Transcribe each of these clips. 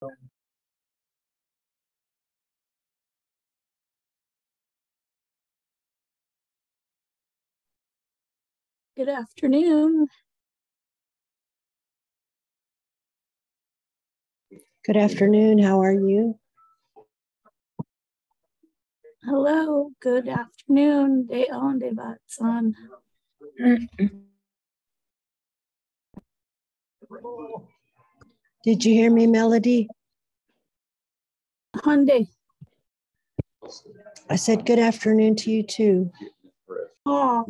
Good afternoon. Good afternoon. How are you? Hello. Good afternoon. Day on, day on. Did you hear me, Melody? Hyundai. I said good afternoon to you too. Oh,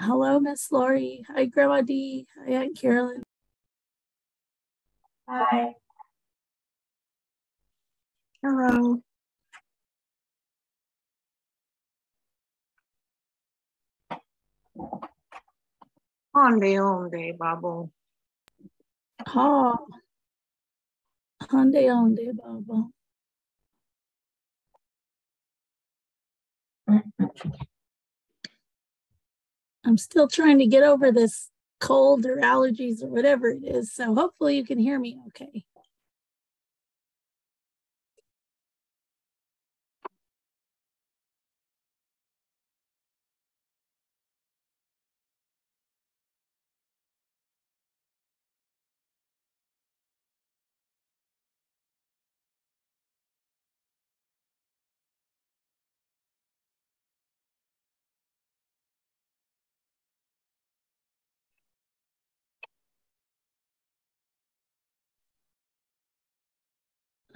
hello, Miss Lori. Hi, Grandma D. Hi, Aunt Carolyn. Hi. Hello. Onde, onde, Babu. Oh, Hyundai, Hyundai, Baba. I'm still trying to get over this cold or allergies or whatever it is. So hopefully you can hear me okay.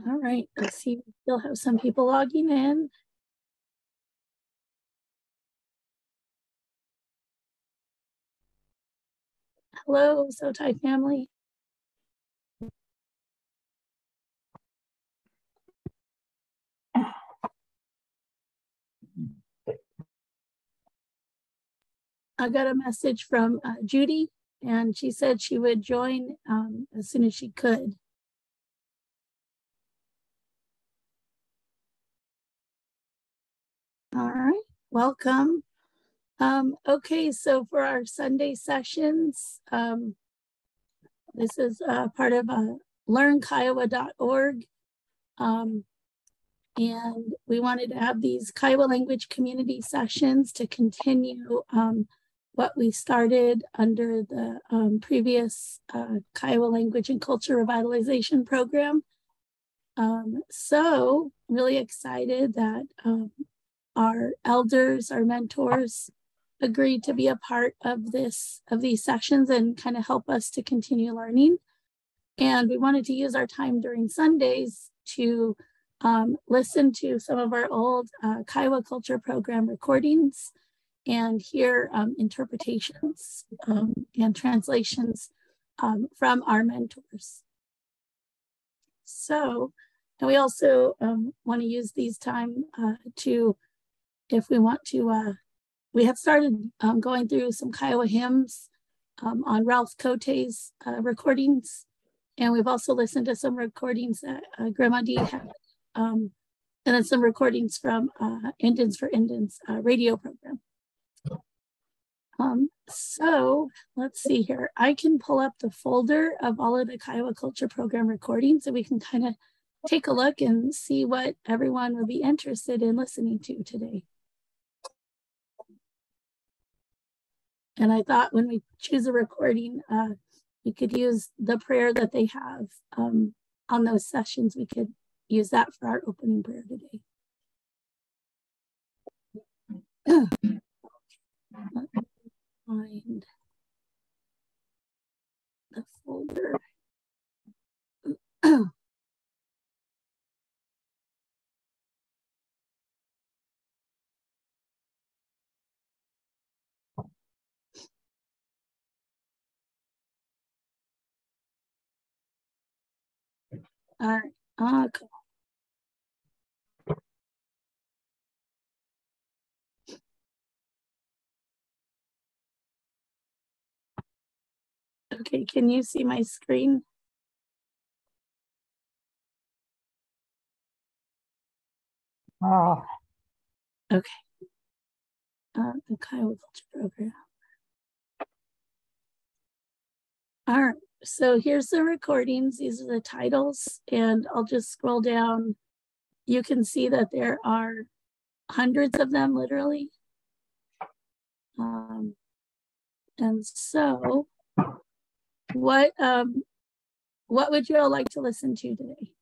All right, let's see. We still have some people logging in. Hello, Zotai family. I got a message from uh, Judy, and she said she would join um, as soon as she could. All right, welcome. Um, okay, so for our Sunday sessions, um, this is uh, part of uh, learnkiowa.org. Um, and we wanted to have these Kiowa language community sessions to continue um, what we started under the um, previous uh, Kiowa language and culture revitalization program. Um, so really excited that um, our elders, our mentors agreed to be a part of this, of these sessions and kind of help us to continue learning. And we wanted to use our time during Sundays to um, listen to some of our old uh, Kiowa Culture Program recordings and hear um, interpretations um, and translations um, from our mentors. So, and we also um, want to use these time uh, to if we want to, uh, we have started um, going through some Kiowa hymns um, on Ralph Kotay's uh, recordings. And we've also listened to some recordings that uh, Grandma D had, um, and then some recordings from uh, Indians for Indians uh, radio program. Um, so let's see here. I can pull up the folder of all of the Kiowa Culture Program recordings so we can kind of take a look and see what everyone would be interested in listening to today. And I thought when we choose a recording, uh, we could use the prayer that they have um, on those sessions. We could use that for our opening prayer today. find the folder. All right. Uh, cool. Okay, can you see my screen? Oh, Okay, uh, the Kiowa Culture Program. All right, so here's the recordings. These are the titles, and I'll just scroll down. You can see that there are hundreds of them, literally. Um, and so, what um, what would you all like to listen to today?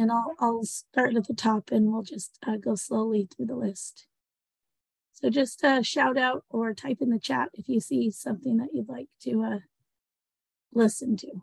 And I'll, I'll start at the top and we'll just uh, go slowly through the list. So just uh, shout out or type in the chat if you see something that you'd like to uh, listen to.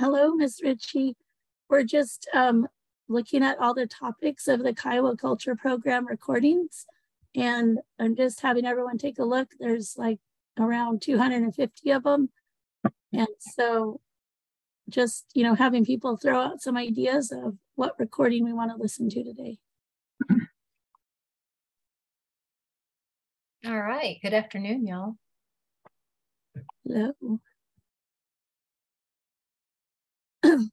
Hello, Ms. Ritchie. We're just um, looking at all the topics of the Kiowa Culture Program recordings. And I'm just having everyone take a look. There's like around 250 of them. And so just, you know, having people throw out some ideas of what recording we want to listen to today. All right. Good afternoon, y'all. Hello. All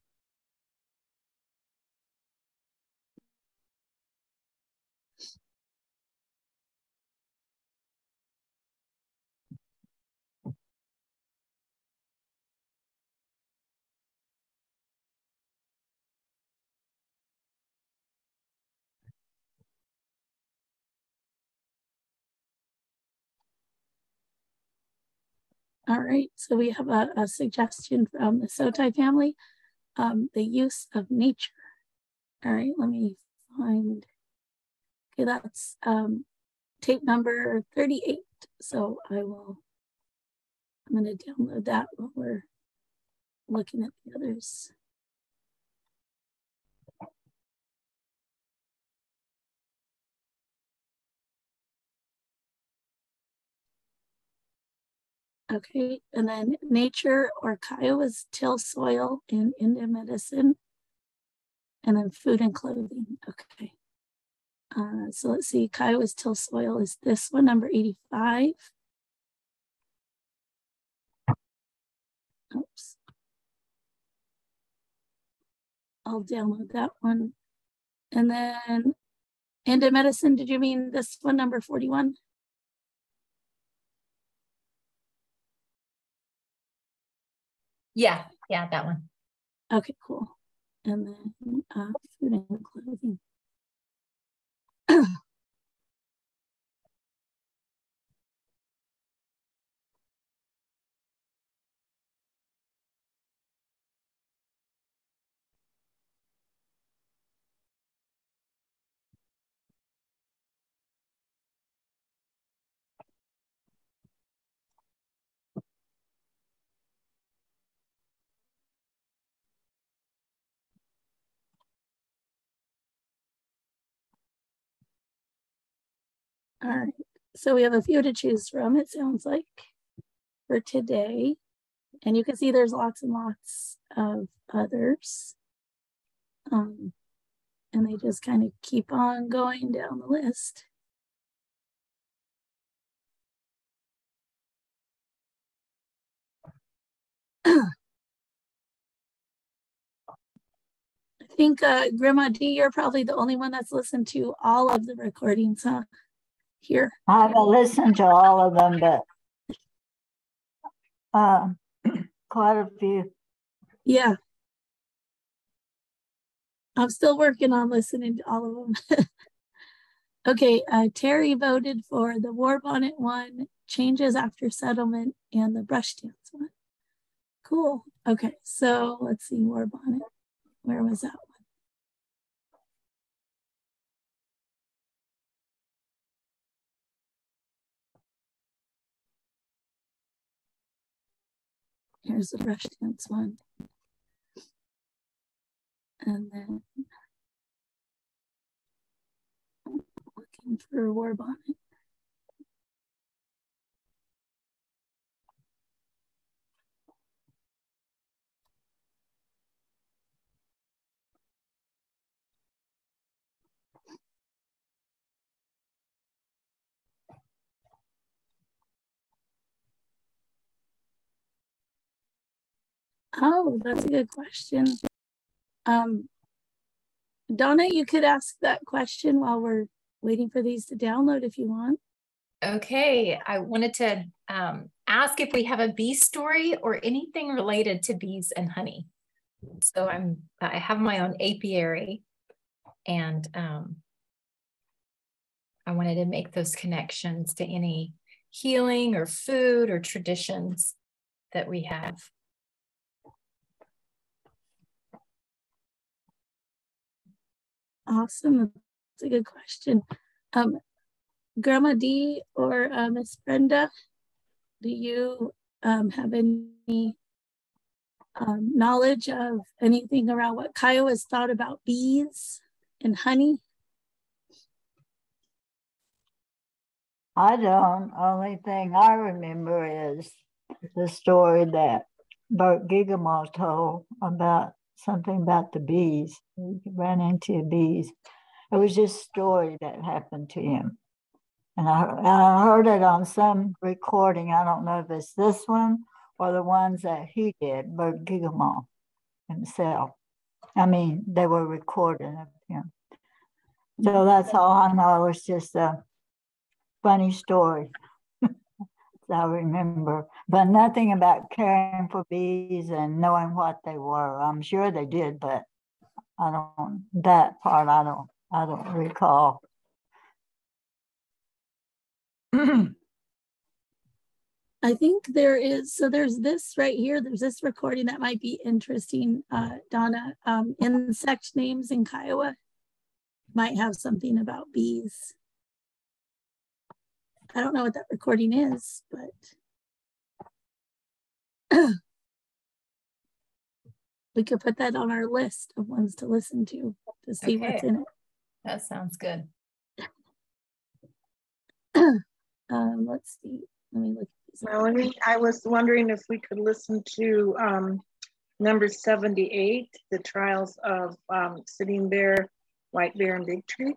right, so we have a, a suggestion from the Sotai family, um, the use of nature. All right, let me find, okay, that's um, tape number 38. So I will, I'm gonna download that while we're looking at the others. Okay, and then nature or Kiowa's till soil in Indian medicine. And then food and clothing. Okay. Uh, so let's see, Kiowa's till soil is this one, number 85. Oops. I'll download that one. And then Indian medicine, did you mean this one, number 41? Yeah, yeah, that one. Okay, cool. And then uh, food and clothing. All right, so we have a few to choose from, it sounds like, for today. And you can see there's lots and lots of others. Um, and they just kind of keep on going down the list. I think uh, Grandma D, you're probably the only one that's listened to all of the recordings, huh? Here. I haven't listened to all of them, but uh, quite a few. Yeah. I'm still working on listening to all of them. okay, uh, Terry voted for the War Bonnet one, Changes After Settlement, and the Brush Dance one. Cool. Okay, so let's see, War Bonnet. Where was that Here's the brush dance one. And then looking for war bonnet. Oh, that's a good question. Um, Donna, you could ask that question while we're waiting for these to download if you want. Okay, I wanted to um, ask if we have a bee story or anything related to bees and honey. So I'm I have my own apiary, and um, I wanted to make those connections to any healing or food or traditions that we have. Awesome. That's a good question. Um, Grandma D or uh, Miss Brenda, do you um, have any um, knowledge of anything around what Kiowa's thought about bees and honey? I don't. Only thing I remember is the story that Bert Gigamal told about something about the bees. He ran into bees. It was just a story that happened to him. And I, I heard it on some recording. I don't know if it's this one or the ones that he did, Bert Gigamal himself. I mean, they were recording of him. So that's all I know. It's just a funny story. I remember, but nothing about caring for bees and knowing what they were. I'm sure they did, but I don't. That part I don't. I don't recall. I think there is, so there's this right here, there's this recording that might be interesting, uh, Donna. Um, insect names in Kiowa might have something about bees. I don't know what that recording is, but we could put that on our list of ones to listen to to see what's in it. That sounds good. Um, let's see. Let me look. Melanie, I was wondering if we could listen to um, number 78, the trials of um, Sitting Bear, White Bear, and Big Tree.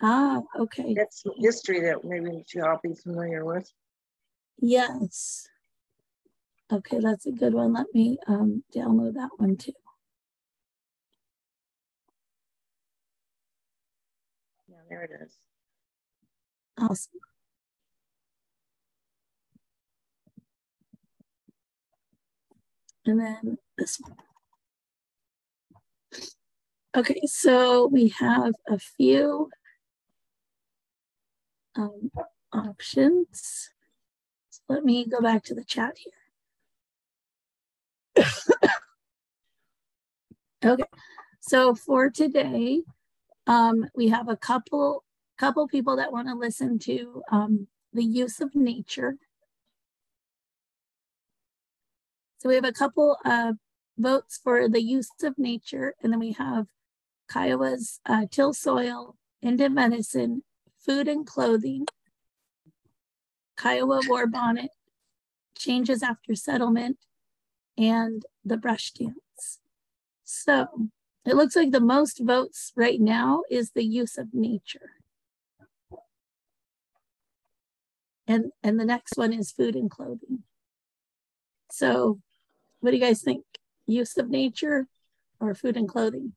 Ah, okay. That's history that maybe we should all be familiar with. Yes. Okay, that's a good one. Let me um, download that one too. Yeah, there it is. Awesome. And then this one. Okay, so we have a few um, options. So let me go back to the chat here. okay, so for today, um, we have a couple couple people that want to listen to um, the use of nature. So we have a couple uh, votes for the use of nature, and then we have Kiowa's uh, till soil, Indian medicine, food and clothing, Kiowa war bonnet, changes after settlement, and the brush dance. So it looks like the most votes right now is the use of nature. and and the next one is food and clothing so what do you guys think use of nature or food and clothing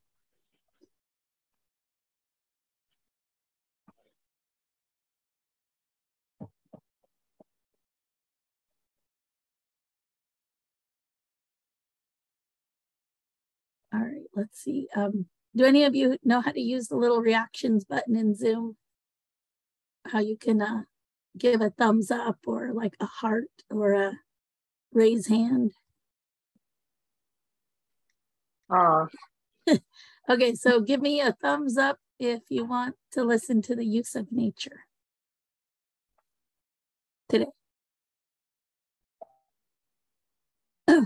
let's see um do any of you know how to use the little reactions button in zoom how you can uh give a thumbs up or like a heart or a raise hand. Uh, Okay, so give me a thumbs up if you want to listen to the use of nature today. All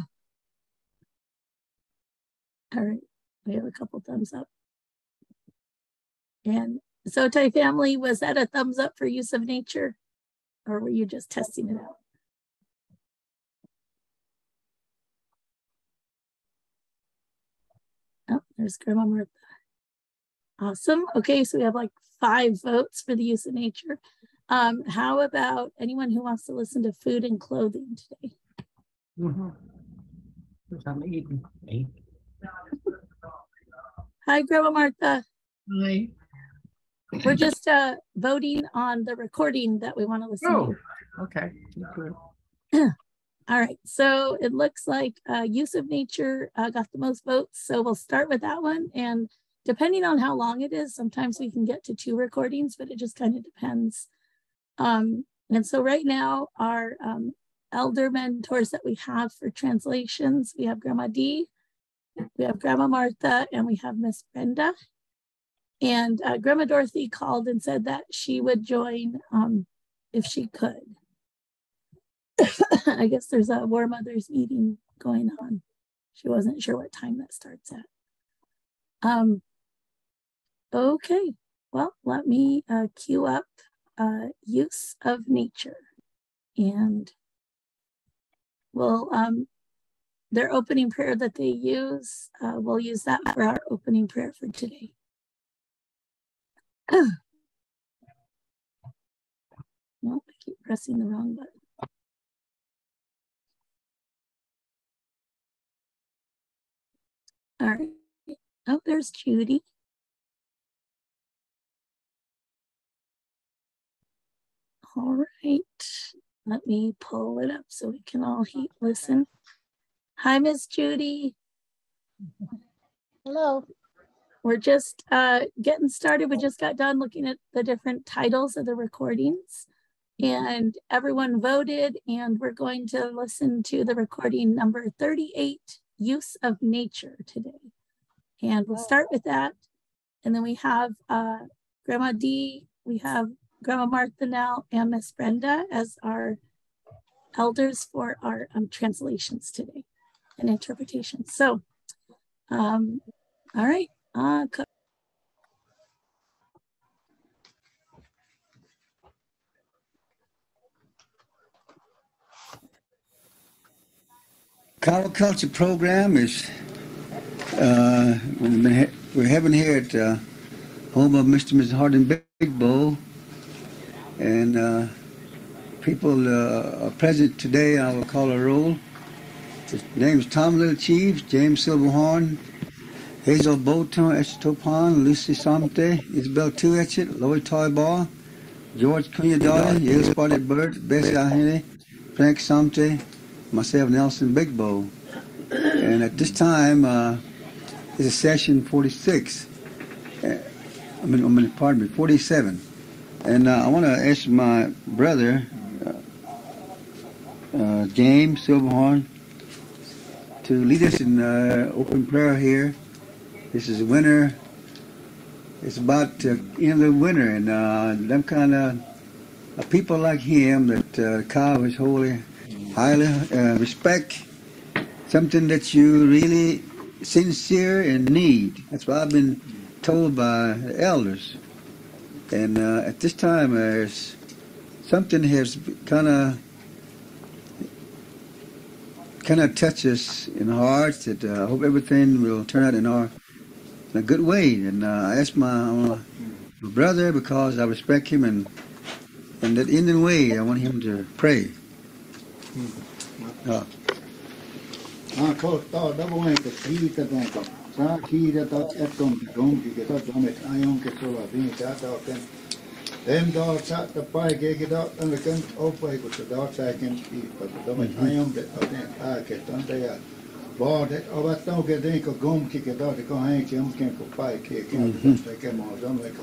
right, we have a couple thumbs up. And Sotai family, was that a thumbs up for use of nature? Or were you just testing it out? Oh, there's Grandma Martha. Awesome. Okay, so we have like five votes for the use of nature. Um, how about anyone who wants to listen to food and clothing today? Mm -hmm. I'm eating. Hi, Grandma Martha. Hi. We're just uh, voting on the recording that we want to listen Oh, to. okay. All right, so it looks like uh, use of nature uh, got the most votes. So we'll start with that one. And depending on how long it is, sometimes we can get to two recordings, but it just kind of depends. Um, and so right now, our um, elder mentors that we have for translations, we have Grandma Dee, we have Grandma Martha, and we have Miss Brenda. And uh, Grandma Dorothy called and said that she would join um, if she could. I guess there's a War Mothers meeting going on. She wasn't sure what time that starts at. Um, okay, well, let me uh, queue up uh, use of nature. And we'll, um, their opening prayer that they use, uh, we'll use that for our opening prayer for today. no, I keep pressing the wrong button. All right. Oh, there's Judy. All right. Let me pull it up so we can all listen. Hi, Miss Judy. Hello. We're just uh, getting started. We just got done looking at the different titles of the recordings and everyone voted and we're going to listen to the recording number 38, Use of Nature today. And we'll start with that. And then we have uh, Grandma Dee, we have Grandma Martha now and Miss Brenda as our elders for our um, translations today and interpretation. So, um, all right. Uh, culture program is uh, we're having here at uh, home of Mr. and Mrs. Harding Big Bow, and uh, people uh, are present today. I will call a roll. The names Tom Little Chief, James Silverhorn, Hazel Bolton, Esther Topon, Lucy Samte, Isabel Two Tuetchit, Lloyd Toybar, George Cunyadar, Yale Spotted Bird, Bessie Ahene, Frank Samte, myself, Nelson Big Bow. And at this time, uh, is session 46. Uh, I mean, I mean, pardon me, 47. And uh, I want to ask my brother, uh, uh, James Silverhorn, to lead us in uh, open prayer here. This is winter. It's about uh, end of the winter, and uh, them kind of uh, people like him that uh, Kyle is holy highly uh, respect something that you really sincere and need. That's what I've been told by the elders. And uh, at this time, there's something has kind of kind of touched us in the hearts that uh, I hope everything will turn out in our in a good way. And uh, I asked my, uh, my brother because I respect him and and that in the way I want him to pray. Ja. Kohtaa davoinko siitä tonko. Saa kiiretä et tonki tonki ke tot omet ajon ke sola viin tätä oten. Em daat saata paikee ke daat on ken opai kun daat säken piippa kun omet ajon ke oten ääke tonta ja vaadet ovat tonke teinko gomki ke daat ko hänki on ken ko paikee ke tekemään zonveko.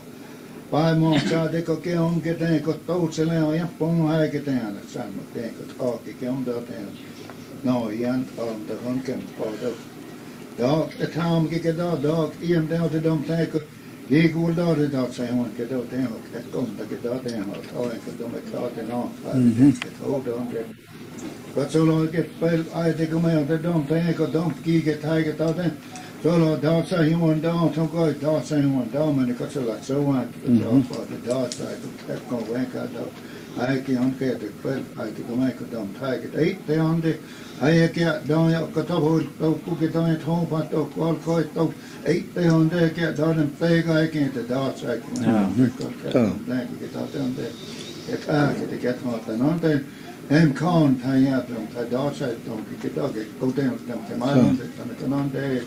Paimo saa teko ke on ke teinko toutsele on ja pon häike tehdä sanmo teinko taakki ke on daat tehdä. No, igen, om det hunken på det. Dag, ett ham gick ett dag, dag, igen dag till de tänker. Gick ol dag till dag, säger hon, ke dag det har, ett kom Kiikuultaudit oot sä jonkin tuo tehot, et kontakin tuo tehot, oikein tuomme taaten on, et huudoon tehot. Katsoloiket pel aite kun me on te dom teeko dom kiiket haiket oten. Tuolla taatsa himon dom, sun koi taatsa himon dom, niin katsolla suuhan, että on puhuta taatsa, että tekkoon venkaa dom. Äiki on keetik pel aite kun me kun dom haiket. Itte on tehot. Kä daan, peikä äiki, että daatsa, äiki, äiki, daatsa on de, että äiki, että ketmaata, no on em kan ta ya dum ta da sa dum ki ki da ge ko de dum ke ma dum de ta ka nan de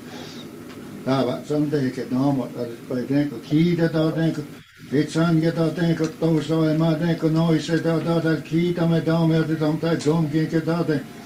da ba sam de ke no mo da pa de ko ki de da de ko de san ge da de ko to so e ma de ko no se da da da ki da me da me de dum ta dum ki ke da de to lo on de ba pel pa te na ja ko ke san se ge de ke mo te ke bi no de ko pa ke da so lo ko na le de o de dum te de on de Eitte sei kiauti dom tei. kaidu nean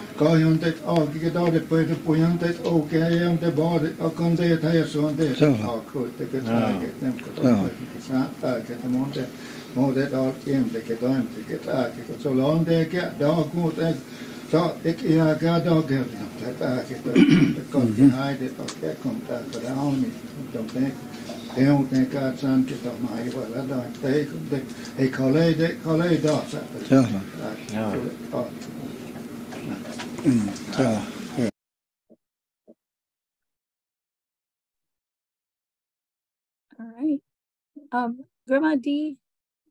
do ku de Så ik ja ga då ge det är det det kom till här det och det kom där för det har ni de det det hon det kan sen till de mig väl då det det är kolle All right. Um, Grandma D,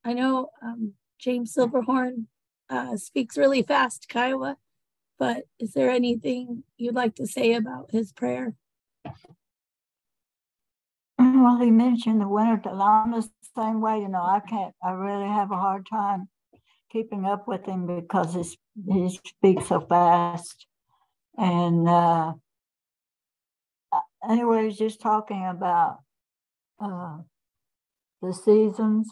I know um, James Silverhorn uh, speaks really fast Kiowa. But is there anything you'd like to say about his prayer? Well, he mentioned the winter. I'm the same way. You know, I can't. I really have a hard time keeping up with him because he he speaks so fast. And uh, anyway, he's just talking about uh, the seasons,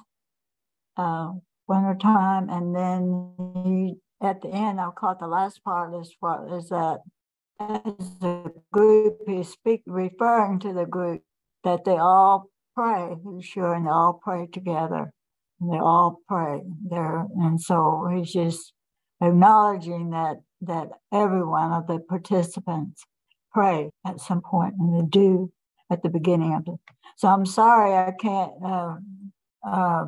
uh, wintertime, and then he at the end, I caught the last part is what is that as a group, he's speak, referring to the group that they all pray, he's sure, and they all pray together. They all pray there. And so he's just acknowledging that that every one of the participants pray at some point, and they do at the beginning of it. So I'm sorry I can't uh, uh,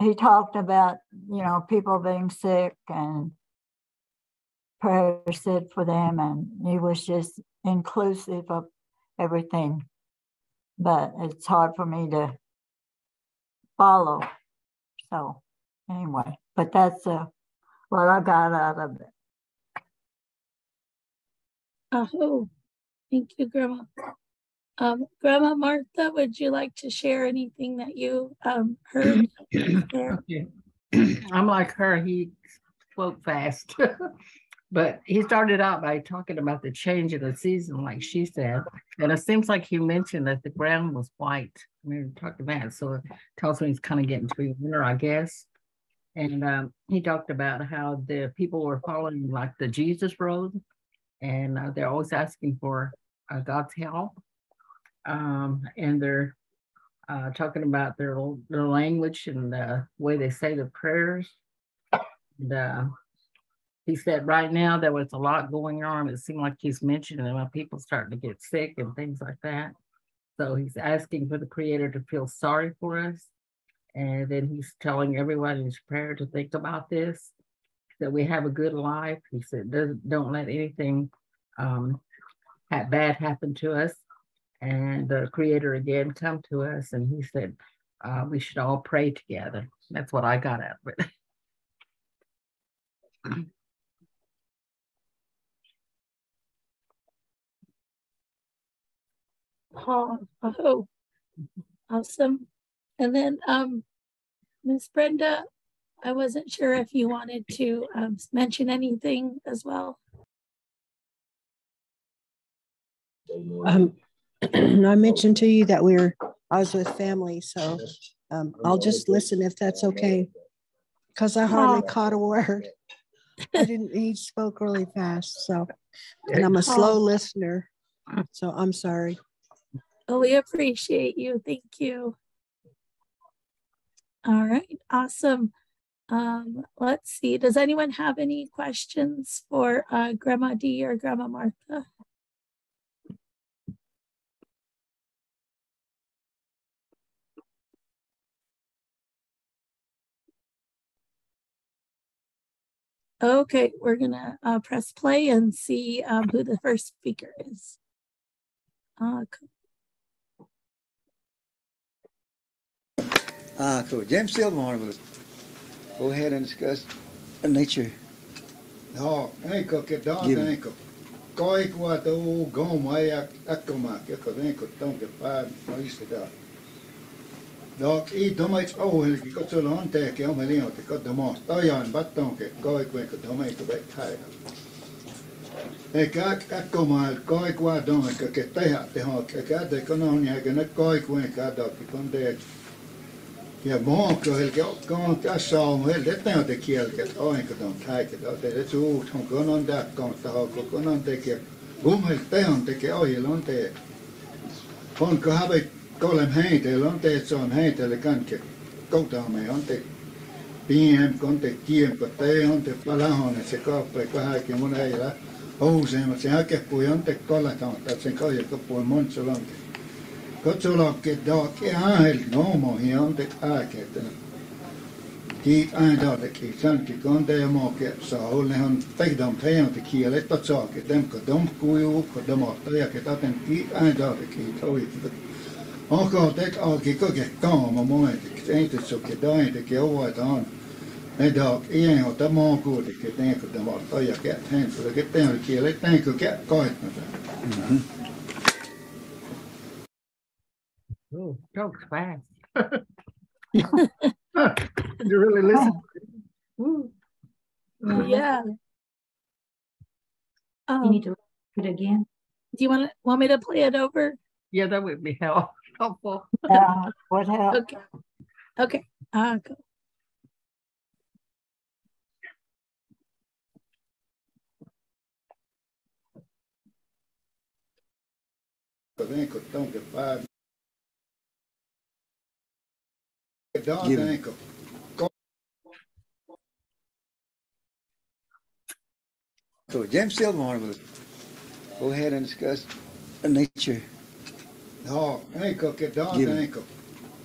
he talked about, you know, people being sick and prayers said for them, and he was just inclusive of everything. But it's hard for me to follow. So, anyway, but that's uh, what I got out of it. Oh, thank you, Grandma. Um, Grandma Martha, would you like to share anything that you um, heard there? I'm like her, he spoke fast. but he started out by talking about the change of the season, like she said. And it seems like he mentioned that the ground was white. I mean, we talked about So it tells me he's kind of getting to winter, I guess. And um, he talked about how the people were following like the Jesus road, and uh, they're always asking for uh, God's help um, and they're uh, talking about their their language and the way they say their prayers. And, uh, he said right now there was a lot going on. It seemed like he's mentioning about people starting to get sick and things like that. So he's asking for the Creator to feel sorry for us. And then he's telling everyone in his prayer to think about this, that we have a good life. He said, don't let anything um, bad happen to us and the creator again come to us and he said uh, we should all pray together that's what i got out of it oh, oh, awesome and then um miss brenda i wasn't sure if you wanted to um, mention anything as well um I mentioned to you that we were, I was with family, so um, I'll just listen if that's okay. Because I hardly caught a word. I didn't, he spoke really fast, so, and I'm a slow listener, so I'm sorry. Oh, we appreciate you. Thank you. All right, awesome. Um, let's see. Does anyone have any questions for uh, Grandma D or Grandma Martha? Okay, we're gonna uh, press play and see um, who the first speaker is. Uh, Ah, cool. James Silverhorn will go ahead and discuss nature. Joo, eikö ke da Give me. eikö. Kai kua tu goma ja akkoma ke ko eikö tonke pää no isteta. Dok i domais ohel ki ko solo ante ke o melio te ko domos tajan batton ke kai kua ko domai ko vet hai. Eikä akkoma kai kua domme ke ke teha te ho ke ka de konon ja ke ne kai kua ka dok kon de ja maakka helke kan tässä on heldet ne te kielket aika ton täiket ja te suut on konon da kan ta ha konon teke um hel te on teke ohjelon te on ko have kolem heitel on te se on heitelle kanke kouta me on te piem kon te kiem ko te on te palahon se kaappa ko häke mun ei la Ouseimmat se häke pui on te kollataan että sen kai ko pui mon se on Katsolake dak e ahel nomo hi ante ääketen. Kiit äändaateki sanki konte ja moke saa olle han tehdam teidän te kielet tot saake dem ko dom kuju ko domorta ja ke taten kiit äändaateki toi. Onko tek alki koke kaama momentik ei te soke dai te ke ovaita on. Ne dak ien ho ta mo kuuti ke te ko domorta ja ke hen so ke te kielet te ko ke Oh, talks fast. you really listen. Ooh. yeah. You Um, need to put it again. do you want to want me to play it over? Yeah, that would be help- helpful. Yeah, what help? Okay. Okay. Uh, go. Ko eikö tonke pää. Give me. eikö. So James Silverhorn will go ahead and discuss nature. Joo, eikö ke da Give me. eikö.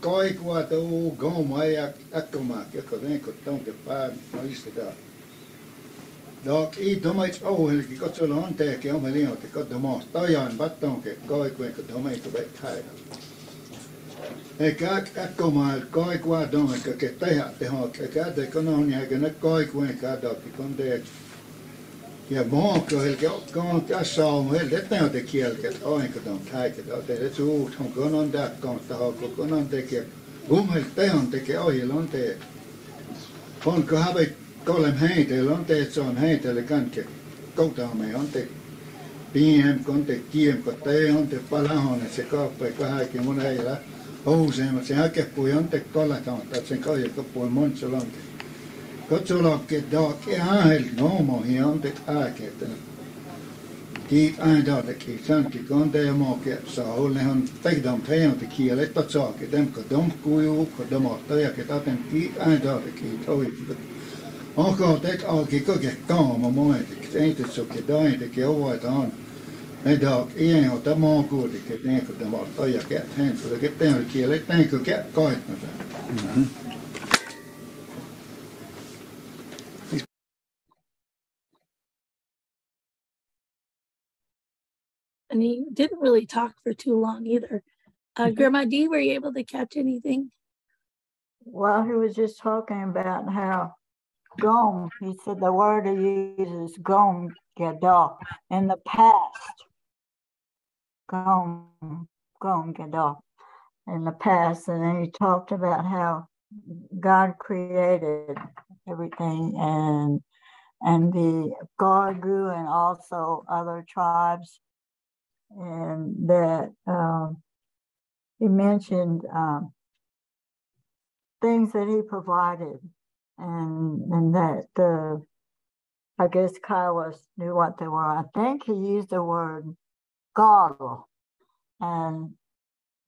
Kai kua tu goma ja akkoma ke ko eikö tonke pää no isteta. Dok i domais ohel ki ko solo ante ke o melio te ko domos tajan batton ke kai kua ko domai ko vet hai. Eikä akkoma kai kua domme ke ke teha te ho ke ka de konon ja ke ne kai kua ka dok kon de Ja maakka helke kan tässä on heldet ne te kielket aika ton täiket ja te suut on konon da kan ta ha konon teke um hel te on teke ohjelon te on ko have kolem heitel on te se on heitelle kanke kouta me on te piem kon te kiem ko te on te palahon se kaappa ko häke mun ei Ouseema, sen jälkeen puhui antek kalletamata, sen kalja kappui monsa lanke. Katsolakke daake ähel noomo hi antek ääkeetä. Tiit äin daadeki, sanki kante ja maake saa ollehan tegdam teijante kieletta saake, demka domkujuu, ka domata ja ketä tem tiit äin daadeki toivukat. Aga tek alki kõige kaama moetik, teintet soke daintek ja ovaita anna. Ne dak ien ho ta mo kuuti ke ne ko domorta ja ke hen so ke te kielet te ko ke kaitna. And he didn't really talk for too long either. Uh, Grandma D, were you able to catch anything? Well, he was just talking about how gom, he said the word he uses gom gadol in the past. Gom, gom gadol in the past. And then he talked about how God created everything and and the Gargu and also other tribes. And that um, he mentioned um, things that he provided and and that the I guess Kairos knew what they were. I think he used the word goggle, and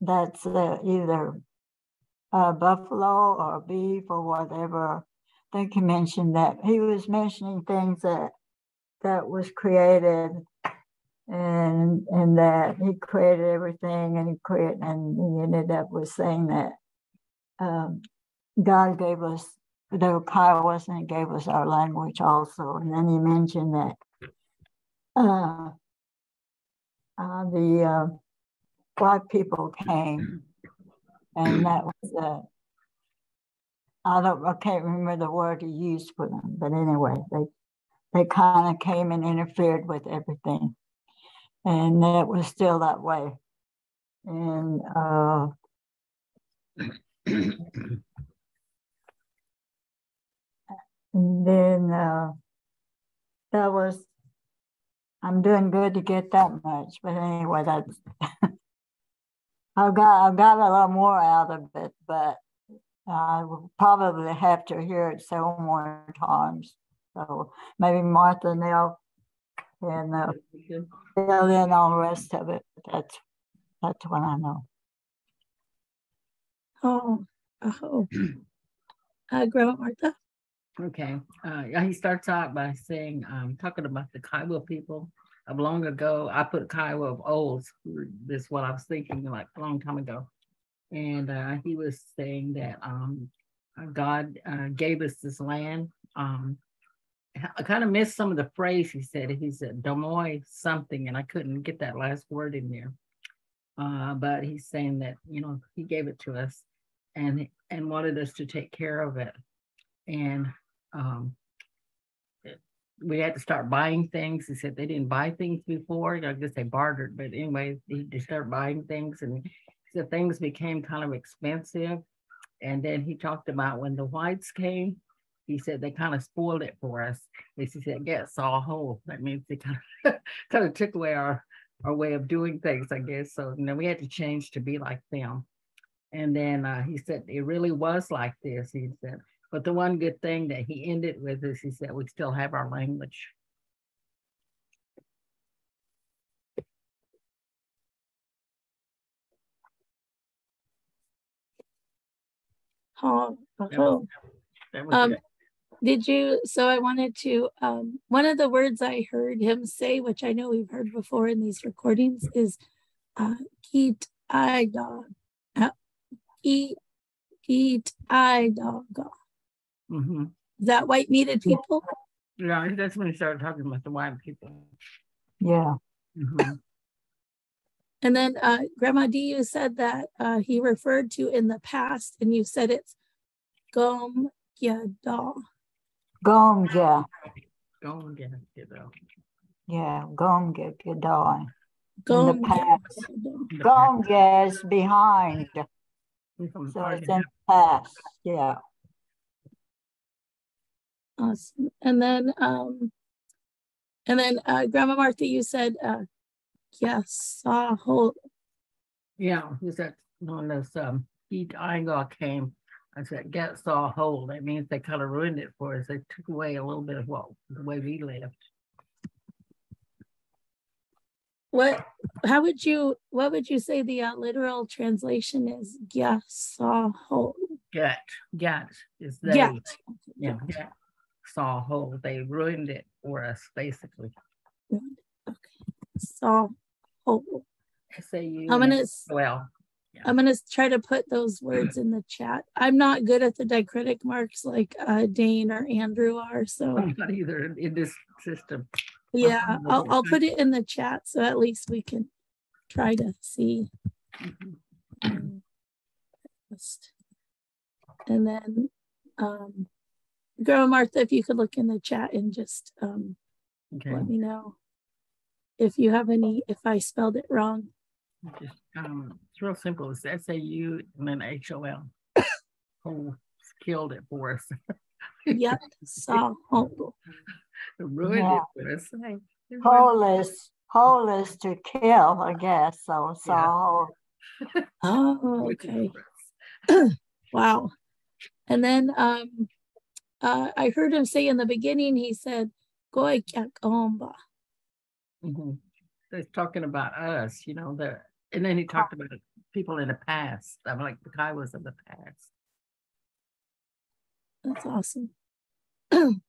that's uh, either buffalo or beef or whatever. I think he mentioned that he was mentioning things that that was created and and that he created everything and he created and he ended up with saying that um, God gave us the Kiowas and gave us our language also. And then he mentioned that uh, uh, the uh, white people came, and that was uh, I don't I can't remember the word he used for them, but anyway, they they kind of came and interfered with everything, and it was still that way. And uh, and then uh, that was I'm doing good to get that much, but anyway, that's I've got I've got a lot more out of it, but I will probably have to hear it several more times. So maybe Martha now and they'll can uh, fill in on the rest of it. That's that's what I know. Oh, oh. Uh, Grandma Martha. Okay, uh, he starts out by saying, um, talking about the Kiowa people of long ago. I put Kiowa of old. This is what I was thinking like a long time ago. And uh, he was saying that um, God uh, gave us this land. Um, I kind of missed some of the phrase he said. He said Domoy something, and I couldn't get that last word in there. Uh, but he's saying that you know he gave it to us, and and wanted us to take care of it. And um, we had to start buying things. He said they didn't buy things before. I guess they bartered, but anyway, they start buying things, and so things became kind of expensive. And then he talked about when the whites came, he said they kind of spoiled it for us. He said, "Get saw whole." That means they kind of kind of took away our our way of doing things, I guess. So you know, we had to change to be like them. And then uh, he said it really was like this. He said but the one good thing that he ended with is he said we still have our language. Oh. Um, did you? So I wanted to. Um, one of the words I heard him say, which I know we've heard before in these recordings, is uh, "eat I dog." Uh, eat, eat I dog. Mm-hmm. Is that white meated people? Yeah, that's when he started talking about the white people. Yeah. Mm-hmm. And then uh, Grandma D, you said that uh, he referred to in the past, and you said it's Gom Gyada. Gom Gyada. Gom Gyada. Yeah, Gom Gyada. Gom Gom is behind. So it's in the past. Yeah. Awesome. And then, um, and then uh, Grandma Martha, you said, uh, yes, saw whole. Yeah, he said when this um, heat angle came, I said, get saw hold. That means they kind of ruined it for us. They took away a little bit of what the way we lived. What? How would you? What would you say the uh, literal translation is? Yes, saw hold. Get, get is they. Get. Yeah, get saw hole. They ruined it for us, basically. Okay. Saw hole. S-A-U. I'm gonna well. Yeah. I'm gonna try to put those words in the chat. I'm not good at the diacritic marks like uh, Dane or Andrew are, so I'm not either in this system. Yeah, I'll, I'll put it in the chat so at least we can try to see. Mm-hmm. And then um, Girl Martha, if you could look in the chat and just um, okay. let me know if you have any, if I spelled it wrong. Just, um, it's real simple. It's S A U and then H O L. Who killed it for us? yep, saw hole. Ruined yeah. it for us. Hole is hole is to kill, I guess. So saw yeah. Oh, okay. wow. And then um uh, I heard him say in the beginning, he said, Goy Kyakomba. Mm-hmm. He's talking about us, you know, the and then he talked about people in the past. I'm like the guy was in the past. That's awesome.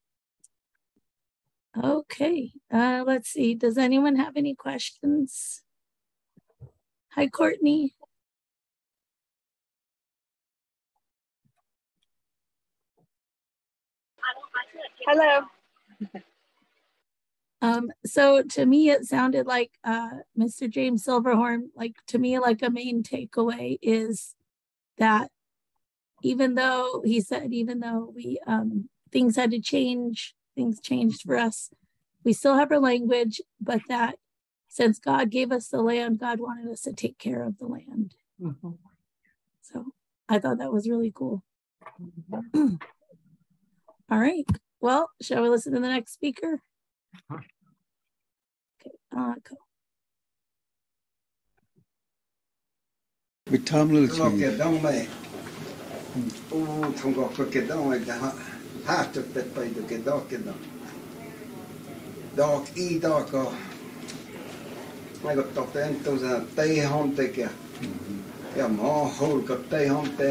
okay, uh, let's see. Does anyone have any questions? Hi, Courtney. Hello. Um, so to me, it sounded like uh, Mr. James Silverhorn, like to me, like a main takeaway is that even though he said, even though we um, things had to change, things changed for us, we still have our language, but that since God gave us the land, God wanted us to take care of the land. Mm-hmm. So I thought that was really cool. All right. Well, shall we listen to the next speaker? Okay, uh, go. With Tom Little Lo Tree. ke dong mai. U thong go ko ke dong mai da ha to te pai do ke do ke dong. Dog i dog ko. Mai go to te en to za te hon te ke. Ja ma hol ko te hon te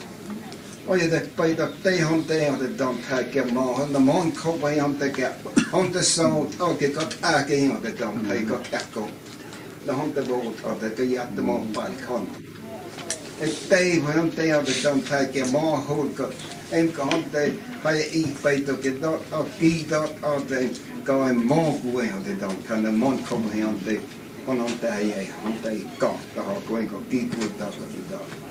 ar dat akkai gít a dog a dat tilo vet dog. Dog i mot hoi. Ei o de dog tai. Gi go dog. O ye de pai da te hon te o de dog tai ke ma mon ko pai hon te ke. Hon te so o ke got a ke o de dog tai got ekko. Da hon te bo o de ke yat de mon pai kon. E te hon te o de dog tai ke ma hol ko. Em ko hon te pai i pai to ke dot o ki dot o de go en mo gue o de dog kan de mon ko pai hon te hon hon te ai hon te ko da ho ko ko ki gu dot o dog.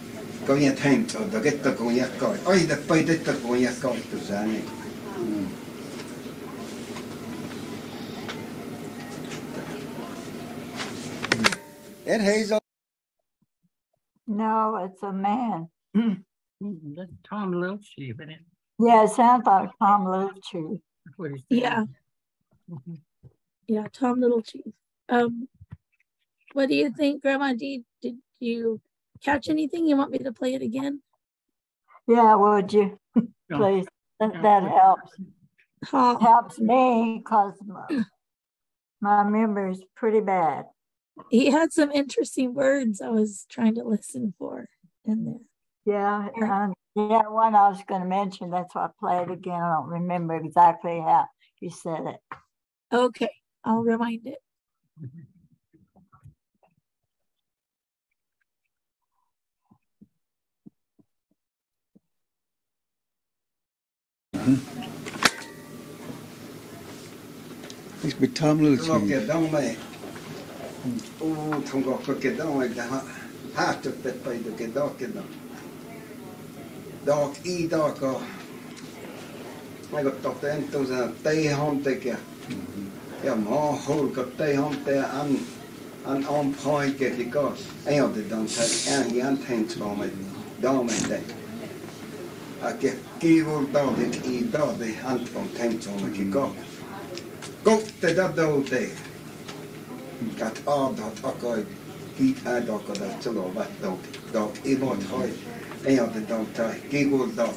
Con jag hazel. No, it's a man. Hmm, that's Tom Lilchi, but it- Yeah, it sounds like Tom Little Chief. Yeah, mm-hmm. Yeah, Tom Little Chief. Um, what do you think, Grandma D? Did you catch anything? You want me to play it again? Yeah, would you please? That, that helps. Ha, Helps me because my, my memory's pretty bad. he had some interesting words I was trying to listen for in there. Yeah, um, yeah, one I was going to mention. That's why I play it again. I don't remember exactly how you said it. Okay, I'll remind it. It's with Tom Little Lo Tree. ke dong mai. U thong go ko ke dong mai da ha ha to te pai do ke do ke do. Dog i dog ko. Mai go to te en to za te hon te ke. Ja ma hol ko te hon te an an on point ke ki ko. Ai o de dong ta an yan ten to mai. Dong mai de. A ke ki vol dog de i dog de han on ten to mai ki ko. Go te da do te. Gat ar dat akkai gít a dog a dat tilo vet dog. Dog i mot hoi. Ei o de dog tai. Gi go dog.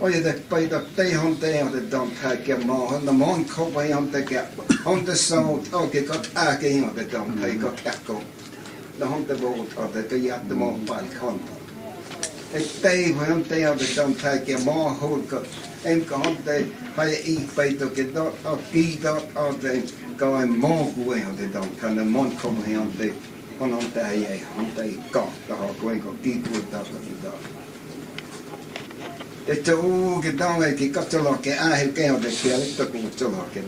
O ye de pai da te hon te o de dog tai ke ma hon da mon ko pai hon te ke. Hon te so o ke got a ke o de dog tai got ekko. Da hon te bo o de ke yat de mo pai kon. E te hon te o de dog tai ke ma hol ko. Em ko hon te pai i pai to ke dot o ki dot o de go en mo gue o de dog kan de mon ko pai hon te hon hon te ai hon te ko da ho gue ko ki ku da ko de dog. E te u ke dong e ki ka to lo ke a he ke o de ke le to ku to lo ke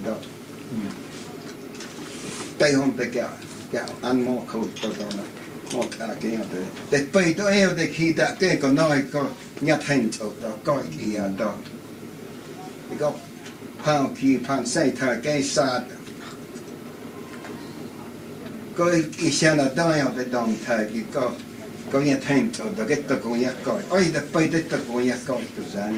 dot. tay hon te kia kia an mo ko to to na mo ta ke ya te te pai to e te ki ta ke ko noi ko nya thain to to ko ki ya to ko pao ki pan sai ta ke sa có ý xem là đó là cái đồng thời cái có có nhà thành cho đó cái tập công nhà coi ôi đã bay tới tập công nhà coi từ ra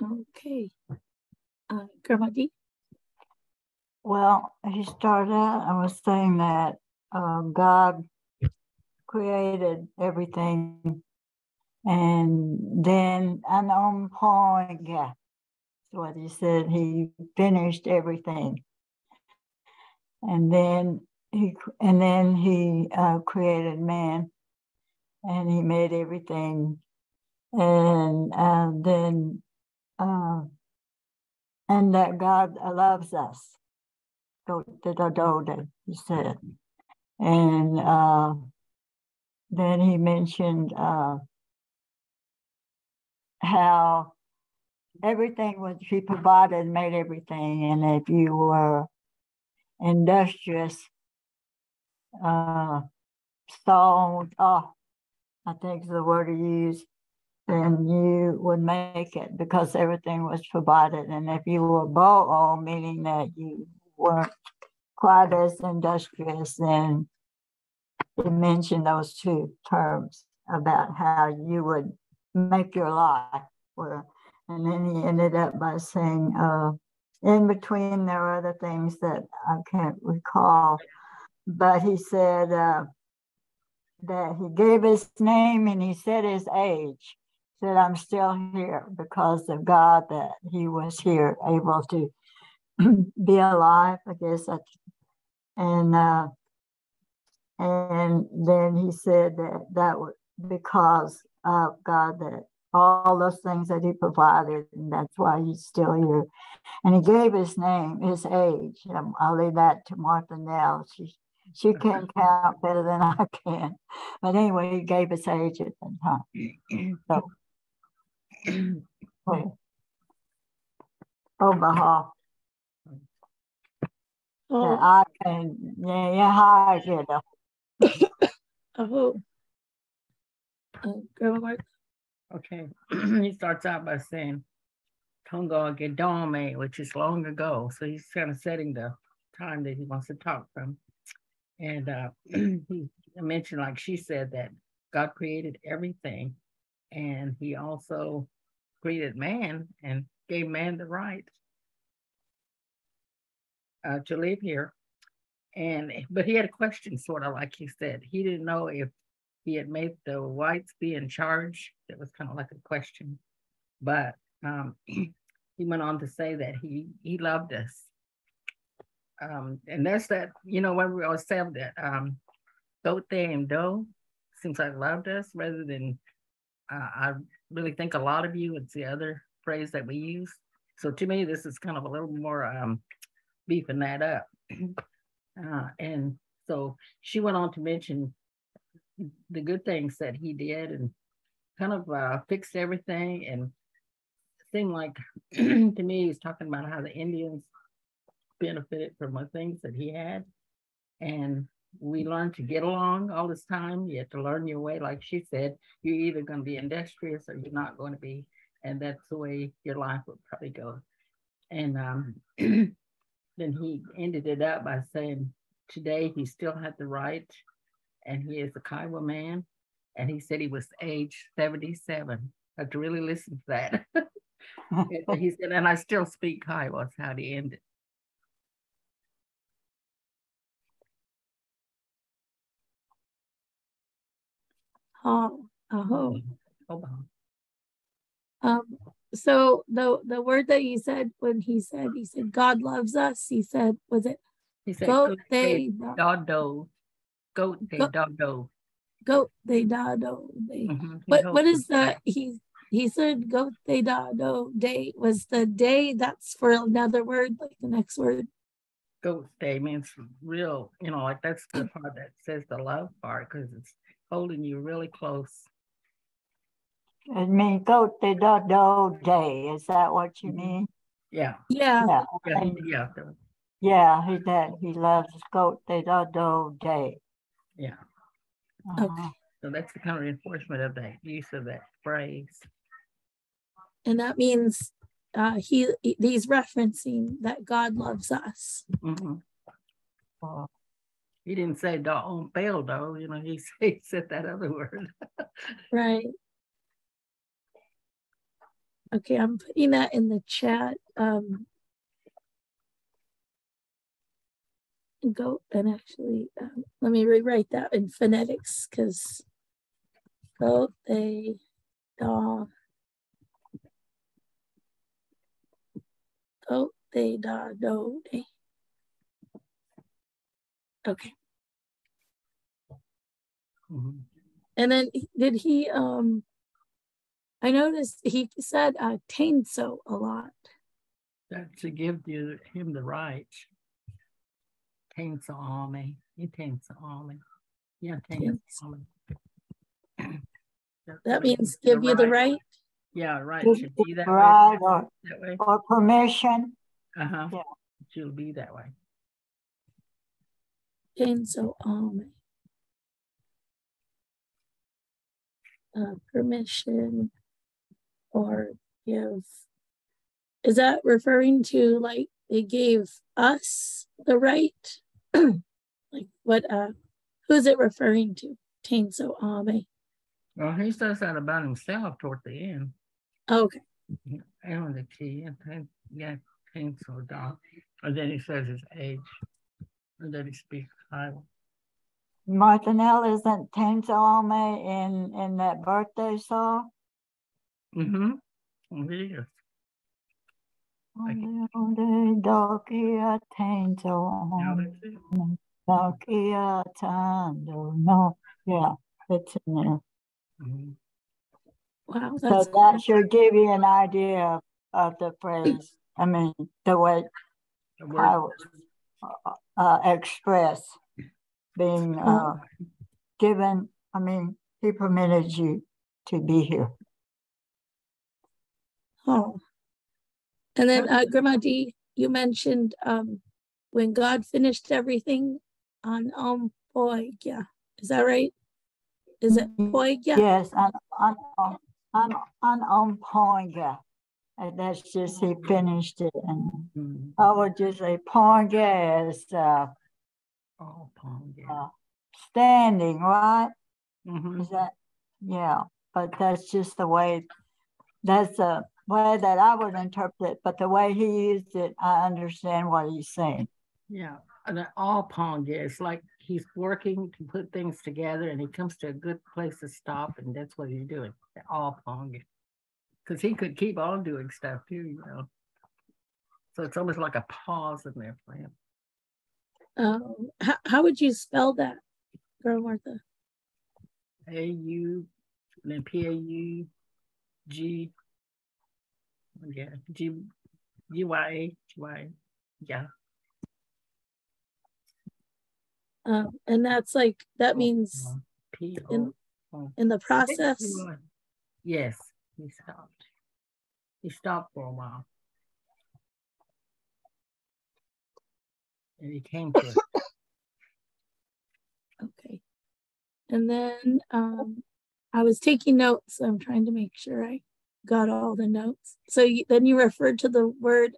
Okay. Uh, D? Well, he started out, I was saying that um, God created everything. And then, on point, yeah, that's what he said. He finished everything. And then he, and then he uh, created man and he made everything. And uh, then uh, and that God loves us. He said. And uh, then he mentioned uh, how everything was, he provided and made everything. And if you were industrious, uh, stone, oh, I think is the word he used, then you would make it because everything was provided. And if you were bo meaning that you weren't quite as industrious, then you mentioned those two terms about how you would make your life. Where, and then he ended up by saying, uh, in between, there are other things that I can't recall, but he said uh, that he gave his name and he said his age that I'm still here because of God that he was here able to be alive, I guess. And uh, and then he said that that was because of God that all those things that he provided, and that's why he's still here. And he gave his name, his age. I'll leave that to Martha Nell. She she can count better than I can. But anyway, he gave his age at the time. So oh. Omaha. Oh, I can, yeah, yeah, I get it. oh. Grandma Mark? Okay, he starts out by saying Tonga Gedome, which is long ago. So he's kind of setting the time that he wants to talk from. And uh, he mentioned, like she said, that God created everything. And he also created man and gave man the right uh, to live here. And but he had a question, sort of like he said. He didn't know if he had made the whites be in charge. That was kind of like a question. But um, he went on to say that he he loved us. Um, and that's that, you know, when we always say that um do and do seems like loved us rather than uh, I really think a lot of you, it's the other phrase that we use. So to me, this is kind of a little more um, beefing that up. Uh, and so she went on to mention the good things that he did and kind of uh, fixed everything. And seemed like to me, he's talking about how the Indians benefited from the things that he had. And we learn to get along all this time. You have to learn your way. Like she said, you're either going to be industrious or you're not going to be. And that's the way your life would probably go. And um, then he ended it up by saying, today he still had the right and he is a Kiowa man. And he said he was age 77. I had to really listen to that. he said, and I still speak Kiowa. That's how he ended. Um, so the the word that he said when he said he said God loves us, he said, was it He said, Goat "Goat they dodo, goat they Goat- dodo. goat they da do they he what what he the he he said goat they da do day was the day that's for another word like the next word? Goat day means real, you know, like that's the part that says the love part because it's holding you really close. I mean, goat de do do day. Is that what you mean? Yeah. Yeah. Yeah. Yeah, okay. he- yeah, Yeah, he did. He loves goat de do do day. yeah. Uh-huh. So that's the kind of reinforcement of that use of that phrase. And that means uh, he he's referencing that God loves us. Mhm. Uh, He didn't say don't fail though, you know, he, he said that other word. Right. Okay, I'm putting that in the chat. Um, go and actually, um, let me rewrite that in phonetics because go they da go they da do they. Okay, Mhm. and then did he um? I noticed he said uh so a lot. That to give you him the right. Taints the army, he taints the army. Yeah, taints Taints. the army. That's That means means, give you the right. Yeah, right, should be that the way. right or, That way, or permission. uh-huh. Yeah. She'll be that way. so um uh, permission or give is that referring to like they gave us the right like what uh who's it referring to so ame Well, he says that about himself toward the end. okay And the key, and then, yeah, taints or dog. And then he says his age. And then he speaks Bible. Martha Nell isn't Tanzalme in, in that birthday song? Mm-hmm. It is. Dokia Now Tanzalme, that's. Dokia Tando, no, yeah, it's in there. Mhm. wow So that should give you an idea of, of the phrase, I mean, the way The I was uh, uh, express being uh, given, I mean, he permitted you to be here. oh. And then uh grandma d you mentioned um when god finished everything on um boy is that right? Is it boy Yes, on, on, on, on, on, on. And that's just, he finished it. And Mhm. I would just say point, is, uh, Oh, Paul, yeah. uh, standing, right? Mhm. Is that, yeah, but that's just the way, that's the way that I would interpret it, but the way he used it, I understand what he's saying. Yeah, and all Pong, is like he's working to put things together and he comes to a good place to stop and that's what he's doing. All Pong. Because he could keep on doing stuff too, you know. So it's almost like a pause in there for him. Um how, how would you spell that girl martha A U, and then P A U G. Yeah, G G Y A G Y. Yeah. um and that's like that Oh, means in O. O. in the process. Yes, he stopped. He stopped for a while. And he came to it. okay. And then um i was taking notes. I'm trying to make sure i got all the notes. So you, then you referred to the word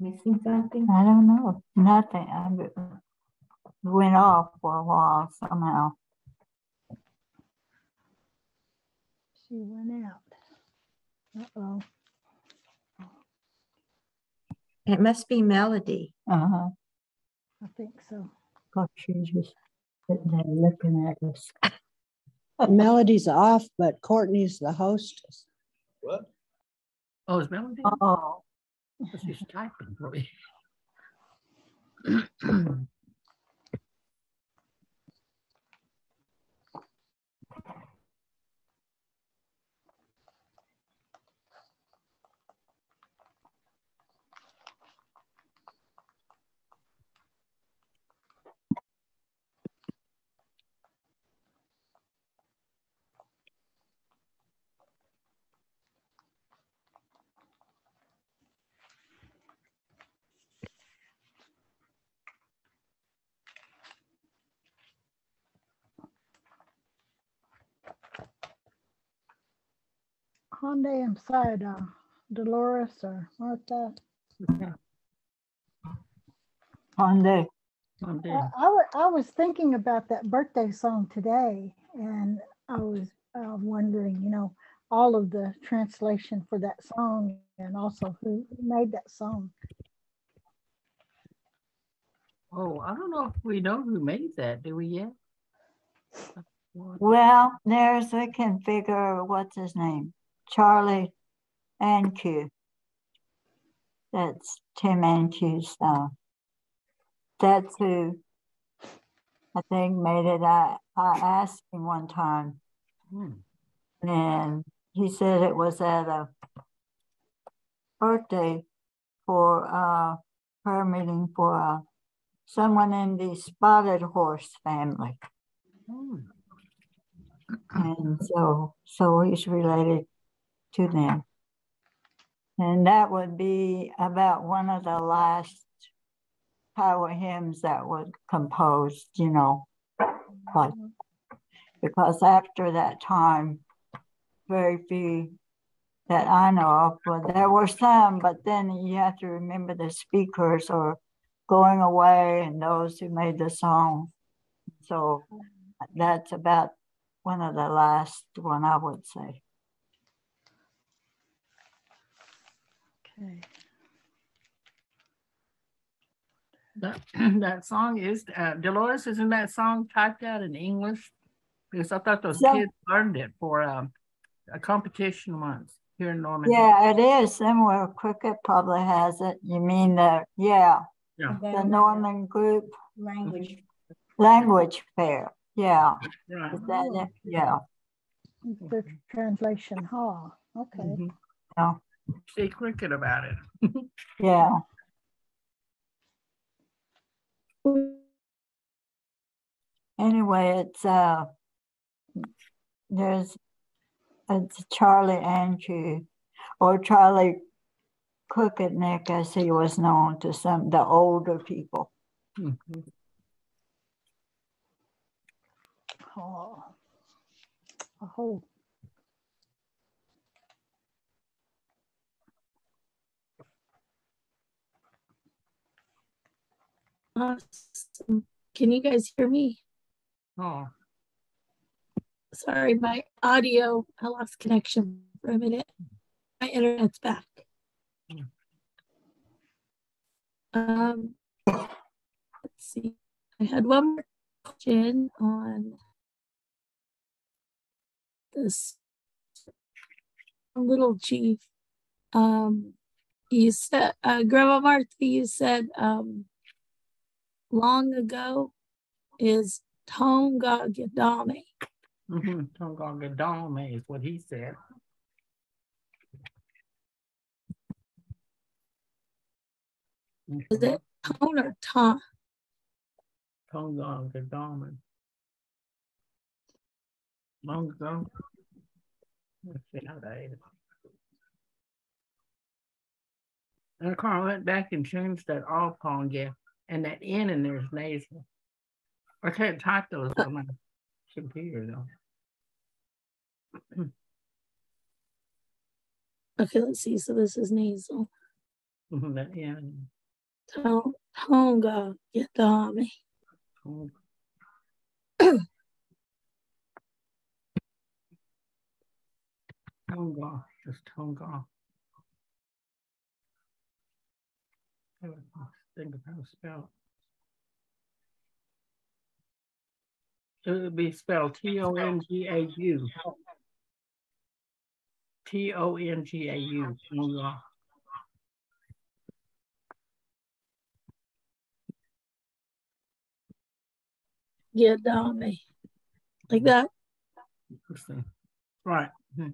Missing something? I don't know, nothing, I w- went off for a while somehow. She went out. Uh-oh. It must be Melody. Uh-huh. I think so. God, she's just sitting there looking at us. Melody's off, but Courtney's the hostess. What? Oh, is Melody? Oh, She's typing for me. Hyundai inside uh, Dolores or Martha. Hyundai. Someday. I, I, wa- I was thinking about that birthday song today, and I was uh, wondering, you know, all of the translation for that song, and also who made that song. Oh, I don't know if we know who made that, do we yet? Well, there's we can figure what's his name, Charlie Ancu. That's Tim Ancu's song. That's who I think made it. I I asked him one time, Hmm. and he said it was at a birthday for a prayer meeting for uh, someone in the spotted horse family. Hmm. And so, so he's related to them. And that would be about one of the last power hymns that was composed, you know, because after that time, very few that I know of, but there were some, but then you have to remember the speakers are going away and those who made the song. So that's about one of the last one I would say. Okay. That, that song is, uh, Dolores, isn't that song typed out in English? Because I thought those So- kids learned it for um, a competition once here in Normandy. Yeah, it is somewhere. Cricket probably has it. You mean the yeah, Yeah. the Norman Group Language. Language Fair. Yeah, Right. is that it? Yeah. The translation, huh? Okay. Mhm. Yeah. Say cricket about it. Yeah. Anyway, it's uh, there's it's Charlie Andrew or Charlie Crooked Nick, as he was known to some the older people. Mhm. Oh. Oh. Awesome. Can you guys hear me? Oh, Sorry, my audio, I lost connection for a minute. My internet's back. Um, let's see. I had one more question on this little chief. Um, you said, uh, Grandma Martha, you said, um, long ago is Tonga Gadame. mm-hmm. Tonga is what he said. Is it tone or ton? Tonga Gadama. Long ago. Let's see how that is. And Carl went back and changed that all Ponga and that N in there is nasal. I can't type those on my computer though. Okay, let's see. So this is nasal. Mhm, that N. Ton- Tonga Gadame. Tonga. Tonga Just Tonga. I would Think of how to spell. it. It would be spelled T O N G A U. T O N G A U. Tonga. Yadame. Like that? Interesting. Right. mhm.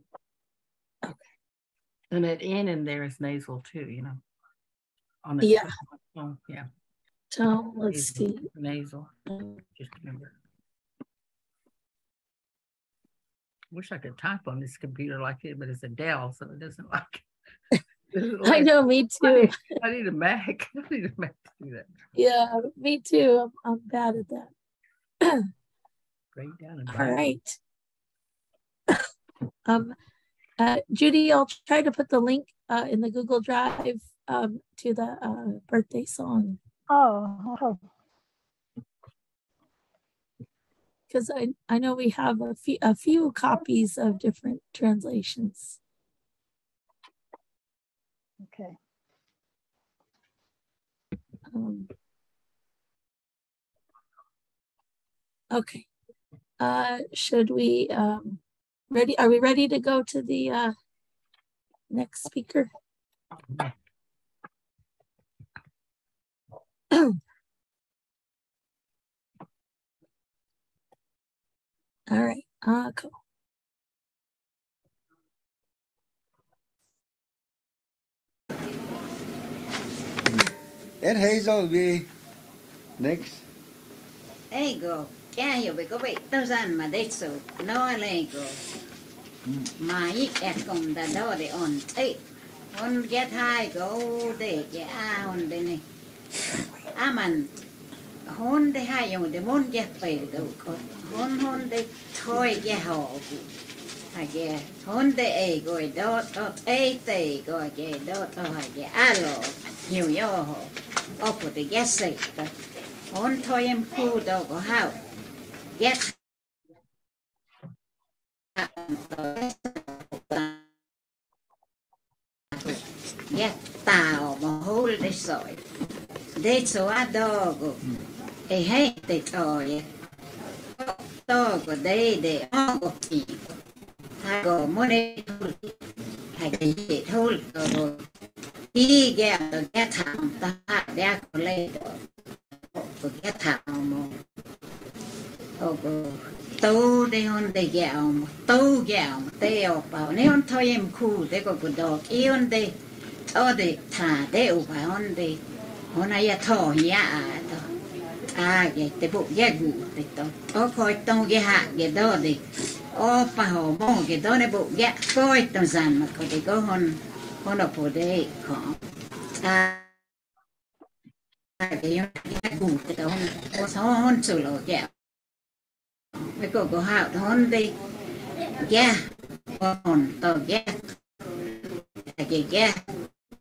And that N in there is nasal too, you know. On the Yeah. Oh, yeah. So let's see. Nasal. Just remember. Wish I could type on this computer like it, but it's a Dell, so it doesn't like. doesn't I know, me I too. need, I need a Mac. I need a Mac to do that. Yeah, me too. I'm, I'm bad at that. Break down and All right. Um, uh, Judy, I'll try to put the link uh, in the Google Drive um, to the uh, birthday song Oh, oh, because I, I know we have a few a few copies of different translations. okay. Um, okay. Uh, should we um, ready? Are we ready to go to the uh, next speaker? All right. Uh, cool. Ed Hazel will be next. Ego, cha hiểu về có vậy tao gian mà đây số nó lên go. Mà ít ẹt cùng đã đó để on ấy. On get high go để cái a on đây này. À mình hôn để hai dùng để muốn get phải đâu có. Hôn hôn để thôi cái họ. Hà cái hôn để ấy gọi đó đó ấy để gọi cái đó đó hà cái alo nhiều yo ho. Ở của để get sick. Hon tar en på dag och hav. Get. Get tao mà hol det soj. Deco a dogo. E rete toie. Togo deide ogo pico. Hago more tul. Hage ye tul dogo. Ti gato gatam taha deako ledo. Ogo gatam mo. Ogo. Tau de on de gaum. Tau gaum. Te opao. Ne on toiem cool. Dego gudok. I on de. Ode ta, de upa on de hôm nay à thọ nhá à à cái tế bộ giá gù tế đó ô coi tông cái hạ cái đó đi ô pha hồ mong cái đó này bộ giá coi tông giàn mà có thể có hôn hôn ở bộ đây khó à cái giá tế cái đó ô sáu hôn sửa lộ kẹo với cô cô hạo hôn đi giá hôn tông giá cái giá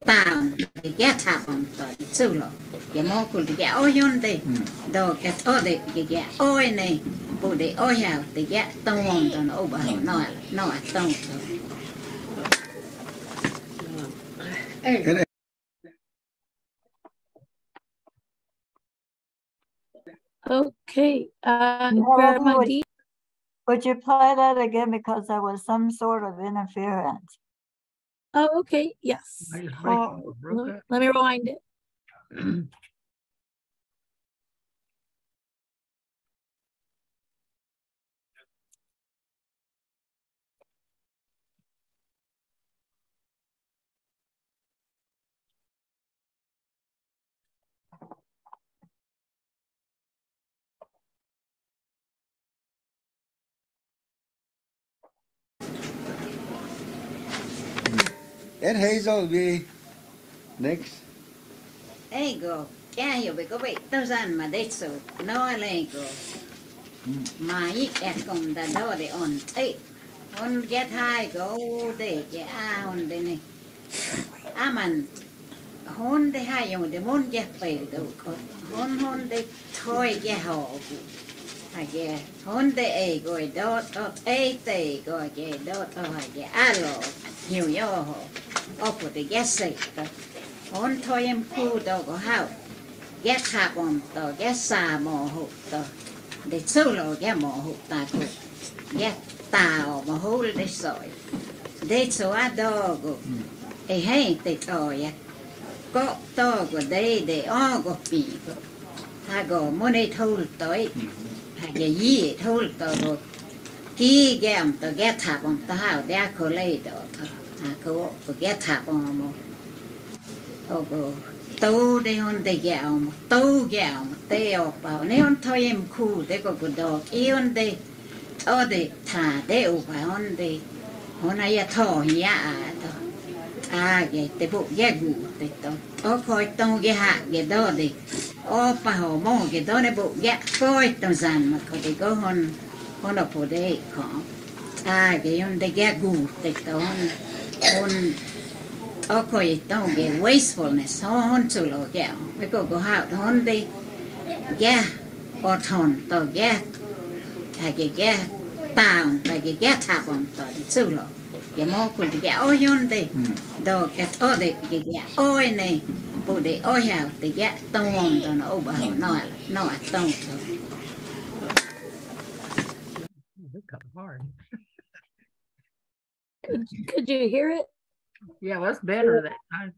tao cái ghé thảo tao sửa lộ cái mô cô thì ghé ôi hôn đi đồ cái ô đi cái ghé ôi này bộ đi ôi hạo thì ghé tao hôn tao nó bà hôn nó nó tao Ed, Okay. Uh, Melody, Grandma would, Dee, would you play that again because there was some sort of interference? Oh, okay. Yes. I just break it, broke let, let me rewind it. Ed Hazel will be next. Ego, cha hiểu về có vậy tao gian mà đây số nó lên go mà ít ẹt cùng đã đó để on ấy hôn get high go để cái a hôn đây này. À mình hôn để hai dùng để muốn get phải đâu có hôn hôn để thôi cái họ à cái hôn để ấy gọi đó đó ấy để gọi cái đó đó cái alo nhiều yo ho o ko de ghét sệt to on thôi em khu đâu có hao ghét hạ bom to ghét xa mò hụt to để sâu lo ghét mò hụt ta ko ghét tao mà hô để sỏi. Để số á đó go e hay te to ya có to go để để o go pi go ta go mo ne thâu tới. Ha ye yi thâu to go ki gam to get tap on ta ha da ko đó do à ko to get tap on mo o go to de on de ga om to ga om te o pa ne on to em ku de go go do, ki on de, to de, ta de o pa on de on ya to ya to à ge te bu, ge gu te to, o ko to ge ha ge do de o pa ho mo đó do ne bu, ge ko to mà ma ko de go hon. Hôn hôn ở phố đây khó à cái hôn đây ghé gù để đó hôn hôn okay tao ge wastefulness ho hon chu lo ge we go go ha hon de ge o thon to ge ha ge ge taun ta ge ge ta bon to chu lo ge mo ku ge o yon de do ge o de ge ge o ne bu de o ha de ge tong won to no ba no no tong to This got hard. Could, could you hear it? Yeah, that's better that time.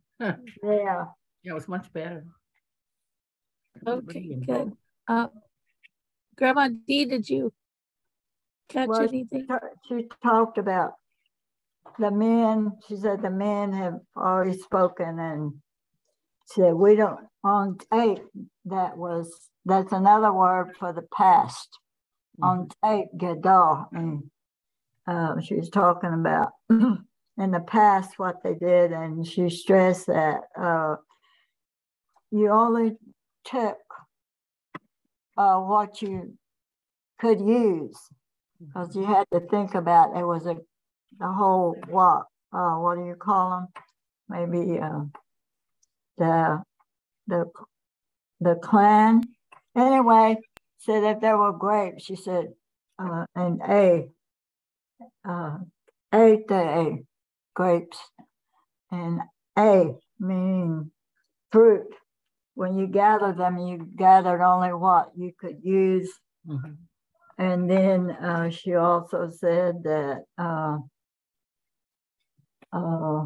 Yeah. Yeah, it was much better. Okay, good. Uh, Grandma D, did you catch Well, anything? She talked about the men, she said the men have already spoken and said we don't, on tape, that was, that's another word for the past. On tape, Gadol, and uh, she was talking about in the past what they did, and she stressed that uh, you only took uh, what you could use because you had to think about it was a the whole what uh, what do you call them? Maybe uh, the the the clan. Anyway, said if there were grapes, she said, uh, and a uh, a day grapes, and a meaning fruit. When you gather them, you gathered only what you could use. And then uh, she also said that uh, uh,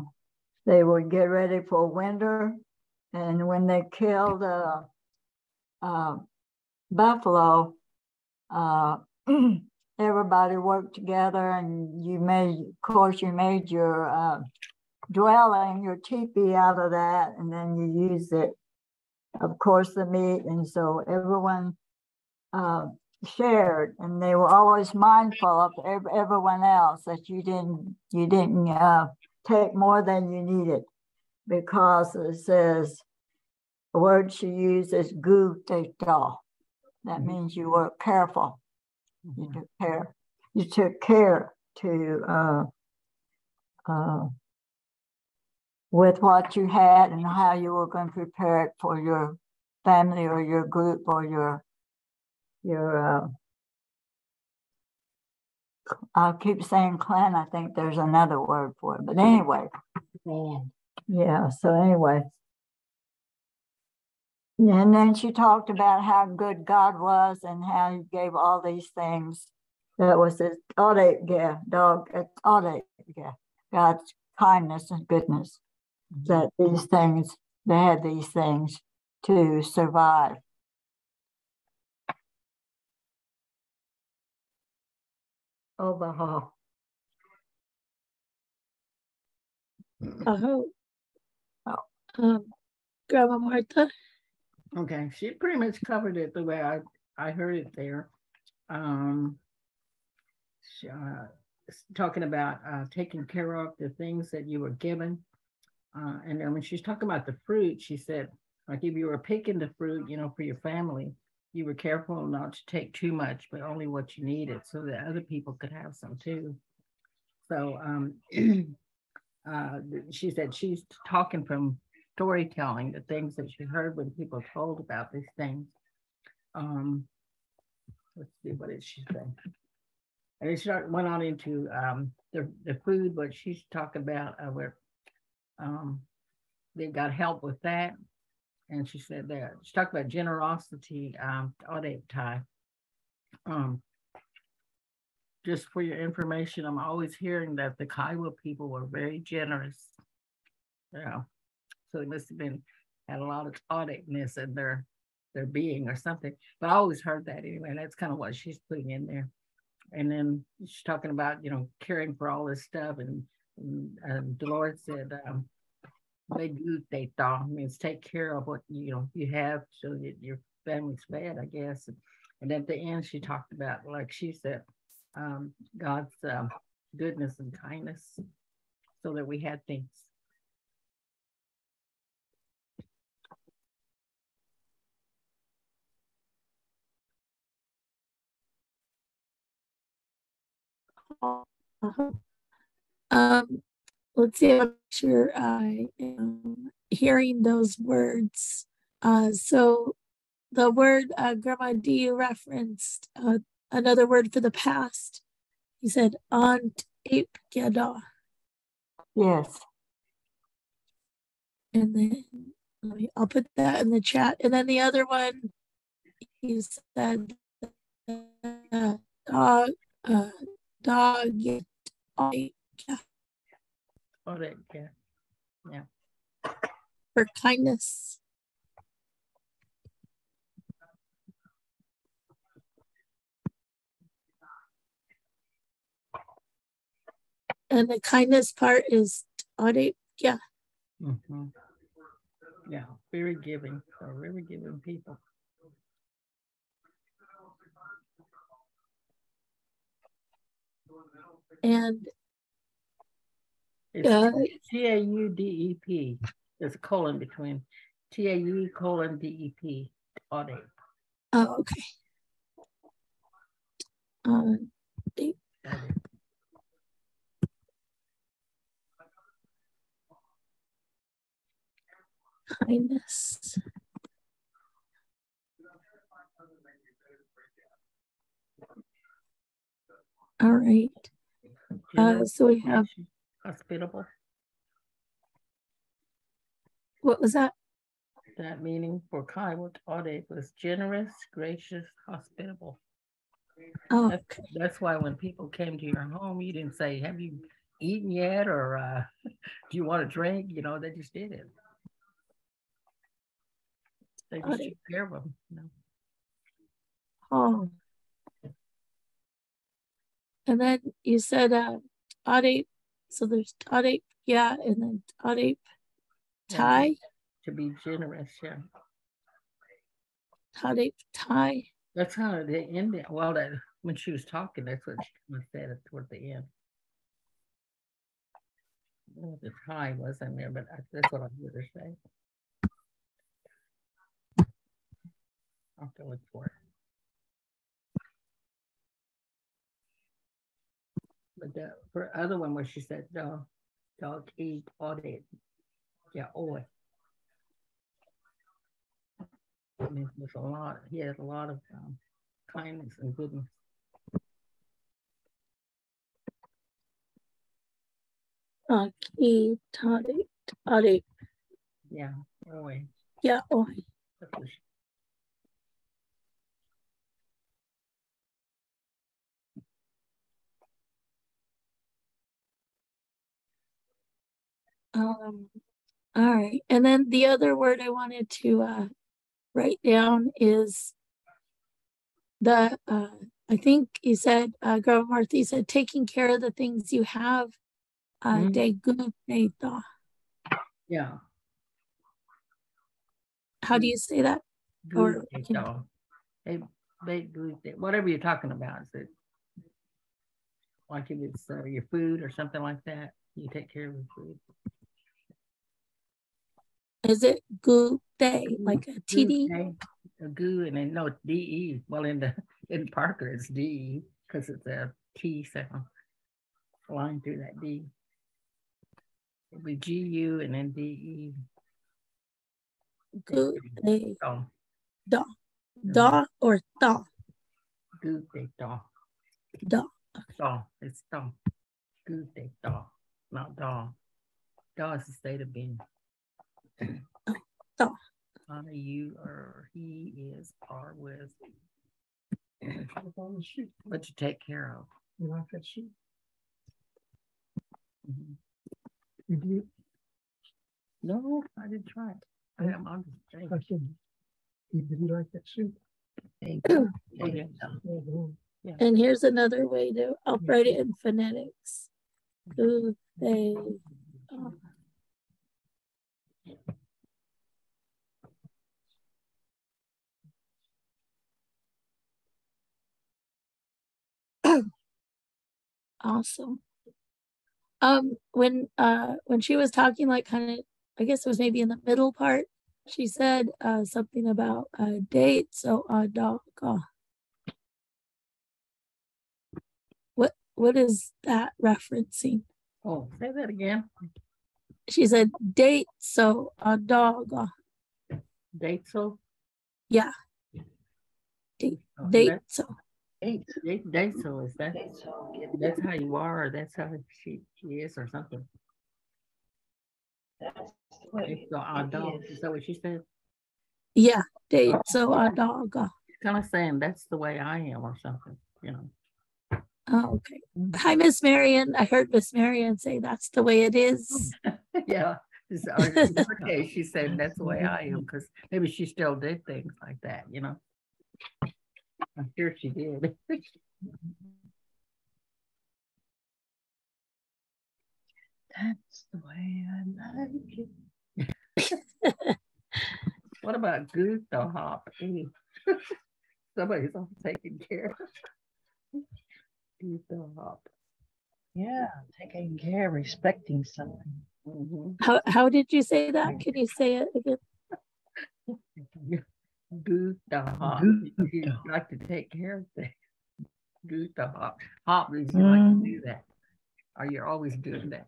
they would get ready for winter. And when they killed a, uh buffalo, uh, everybody worked together and you made, of course, you made your uh, dwelling, your teepee out of that, and then you used it, of course, the meat. And so everyone uh, shared, and they were always mindful of ev- everyone else that you didn't you didn't uh, take more than you needed, because it says the word she used is gu tetal. That means you were careful. You took care. You took care to uh, uh, with what you had and how you were going to prepare it for your family or your group or your your uh, I keep saying clan. I think there's another word for it, but anyway. Yeah. So anyway. And then she talked about how good God was and how he gave all these things. That was his audit, yeah, dog, it's audit, yeah, God's kindness and goodness. That these things, they had these things to survive. Overhaul. I hope. Um, Grandma Martha? Okay, she pretty much covered it the way I, I heard it there. Um, she, uh, talking about uh, taking care of the things that you were given. Uh, and then when she's talking about the fruit, she said, like if you were picking the fruit, you know, for your family, you were careful not to take too much, but only what you needed so that other people could have some too. So um, uh, she said she's talking from storytelling, the things that she heard when people told about these things. Um, let's see, what did she say? And it started, went on into um, the, the food, but she's talking about uh, where um, they got help with that. And she said that she talked about generosity, um, audit time. Um, just for your information, I'm always hearing that the Kiowa people were very generous. Yeah. So they must have been had a lot of auditness in their their being or something. But I always heard that anyway. That's kind of what she's putting in there. And then she's talking about, you know, caring for all this stuff. And, and um, Dolores said, um, they do means take care of what you know you have so that your family's fed, I guess. And, and at the end, she talked about, like she said, um, God's um, goodness and kindness so that we had things. Uh-huh. Um, let's see, I'm sure I am hearing those words. Uh, so the word uh, Grandma D referenced uh, another word for the past. He said Aunt Ape Gada. Yes. And then me, I'll put that in the chat. And then the other one, he said uh, dog, uh, dog, yeah, yeah. yeah. Yeah. For kindness. And the kindness part is audit. Yeah. Mm-hmm. Yeah, very giving. So very giving people. And it's uh, T A U D E P. There's a colon between T A U colon D E P audit. Oh, okay. Um, audit. kindness. All right. Uh, so we have hospitable. What was that? That meaning for Kiowa audit was generous, gracious, hospitable. Oh, that's, okay. that's why when people came to your home, you didn't say, "Have you eaten yet?" or uh, "Do you want a drink?" You know, they just did it. They just took care of them. You know? Oh. And then you said uh. So there's audit, yeah, and then tie. Yeah, to be generous, yeah. Audit tie. That's how they ended. Well, that when she was talking, that's what she said toward the end. the tie wasn't there, but that's what I heard her say. I'll have to look for it. But the for other one where she said dog dog eat audit. Yeah, oi. I mean, there's a lot. He has a lot of um, kindness and goodness. Aki tade tade. Yeah, oi. Yeah, oi. Um, all right. And then the other word I wanted to uh, write down is the, uh, I think you said, uh, Grandma Martha, you said taking care of the things you have. Uh, mm -hmm. Yeah. How do you say that? Or, whatever you're talking about, is it like if it's uh, your food or something like that, you take care of the food. Is it goo day like a TD? Eh? A goo and then no DE. Well, in the in Parker it's DE because it's a T sound line through that D. It'll be GU and then DE. Goo day. Da. Da. Da or da? Goo day da. Da. Daw. It's daw. Good day, daw. Not daw. Daw is the state of being. Daw. Honor you or he is are with. But to take care of. You like that sheet? Mhm. You do? No, I didn't try it. I am on the I said, you didn't like that shoe. Thank you. Yeah. Mhm. Yeah. And here's another way to, I'll write it in phonetics. Who, they, uh, Awesome. Um, when uh when she was talking, like kind of, I guess it was maybe in the middle part, she said uh something about a date. So uh dog. Uh, what what is that referencing? Oh, say that again. She said date. So a dog. Uh, Date so. yeah. Date Oh, date. So Date, date, date so is that, that's how you are, or that's how she, she is, or something. It's the odd dog, is that what she said? yeah, date. So a dog. Kind of saying that's the way I am, or something, you know. oh, okay. Hi, Miss Marion. I heard Miss Marion say that's the way it is. Yeah, okay, or in she said that's the way I am, because maybe she still did things like that, you know. I'm sure she did. That's the way I like it. What about Goose the Hop? Somebody's all taking care. Goose the Hop. Yeah, taking care, respecting something. Mhm. How how did you say that? Can you say it again? Goose the Hop. You like to take care of things. Goose the Hop. Hop means you like to do that. Or you're always doing that.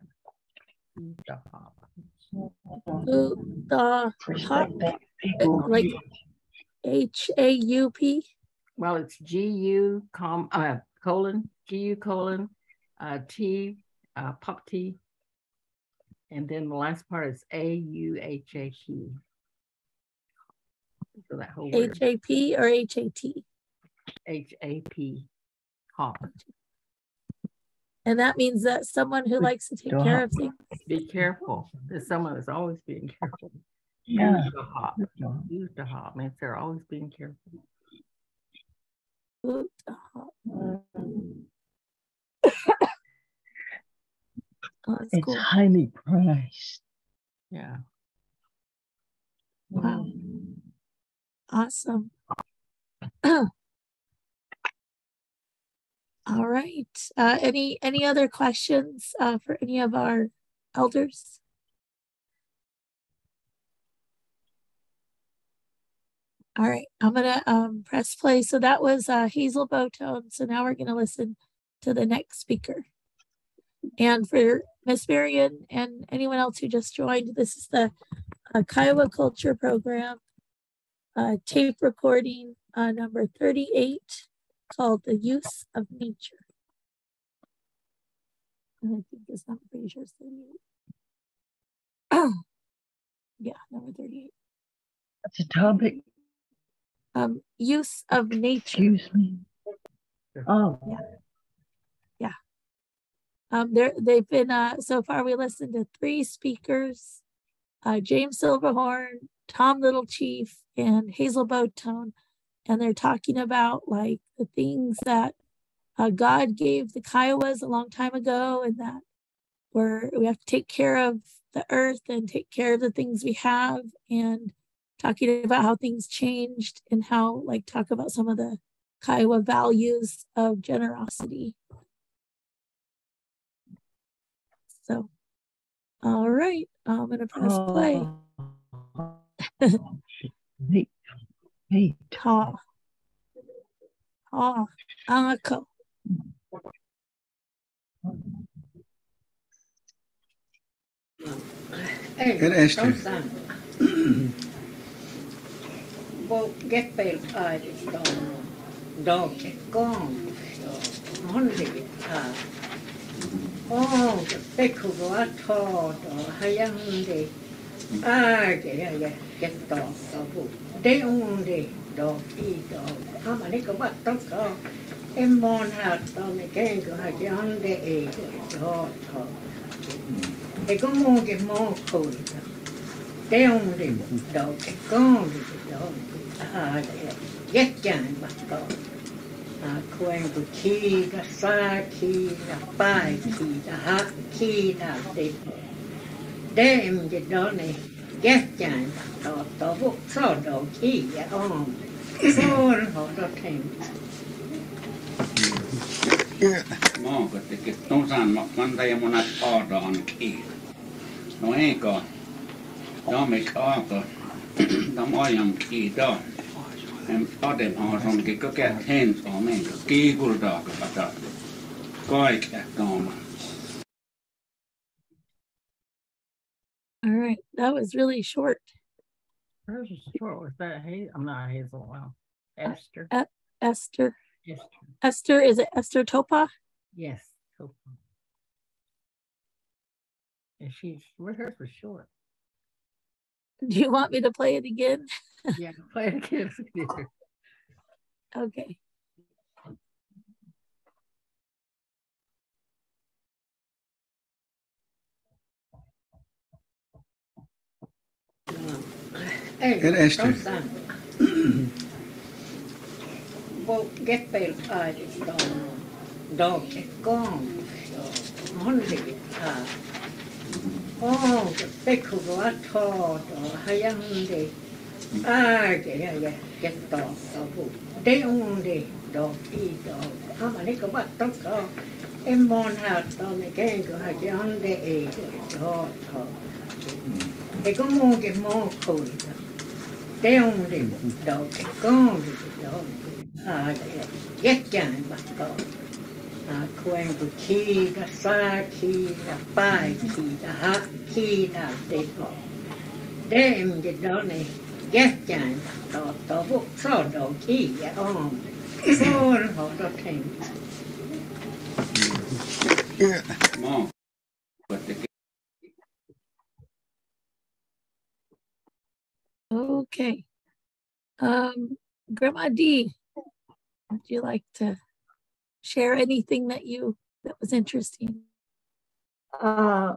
Goose the Hop. Who the hop Respect that people. like H A U P? Well, it's G U com uh colon G U colon uh T uh pop T. And then the last part is A U H A P. So that whole H A P or H A T? H A P hop. And that means that someone who likes to take care of things. Be careful. There's someone that's always being careful. Yeah. Use the hop. Use the hop means they're always being careful. Who the hop? Oh, It's cool. highly priced. Yeah. Wow. Awesome. All right. Uh, any any other questions uh, for any of our elders? All right, I'm gonna um, press play. So that was uh, Hazel Botone. So now we're gonna listen to the next speaker. And for Miss Marion and anyone else who just joined, this is the uh, Kiowa Culture Program uh, tape recording uh, number 38 called The Use of Nature. And I think this number pretty sure it's 38. yeah, number 38. That's a topic. Um, use of nature. Excuse me. Oh, Yeah. Yeah. Um, there they've been uh so far we listened to three speakers, uh James Silverhorn, Tom Little Chief, and Hazel Botone, and they're talking about like the things that uh, God gave the Kiowas a long time ago, and that we're we have to take care of the earth and take care of the things we have, and talking about how things changed and how like talk about some of the Kiowa values of generosity. So, all right, I'm gonna press play. Oh. Wait, wait. Ha. Ha. Anako. And Esther. Well, get bail, I don't know. Dog, gone. Monday. Uh, oh, the pickle I taught or Hayande. Ah, yeah, yeah, get dog. They only dog, eat dog. How many go back to go? Em mon hạt tao này cái của hai cái ăn để đó đó. Thì có mua cái mua khôi cái ông đi đó cái con đi đó à ghét chàng bắt đó à quen của khi là xa khi là bài khi là hát khi là để để em cái đó này jätteintahtoo sodon kiia on. Sorhodo tänkä. Maakottikin tusan makanta ja monet aadaan kiia. No eikä. Damis aata. Dam ajan kiida. En padem haasonkin kökät hens on menkä kiikurdaakka Kaikki, että on that was really short. Hers was short. Was that Hazel? I'm not Hazel. Wow. Uh, Esther. E- Esther. Esther. Esther, is it Esther Topa? Yes. So, and she's well, hers was short. Do you want me to play it again? Yeah, play it again. Okay. En Esther. Bo Geppel Aadiston Doge Gong Monday Ah Oh Beku Ato Do Hayande Ah yeah yeah Get Do Sabu De Onde Do Fi Do Hamani Ko Bat To Ko Em Mon Hat 내가 먹게 먹고 대용리 먹다 대공리 아 옛간 먹고 아 그행도 키가 사 키가 빠 키가 하 키가 되고 대임게 너네 옛간 먹고 또 북서도 키가 온 소홀호도 탱 Yeah. Mom. But the Okay. Um, Grandma D, would you like to share anything that you that was interesting? Uh,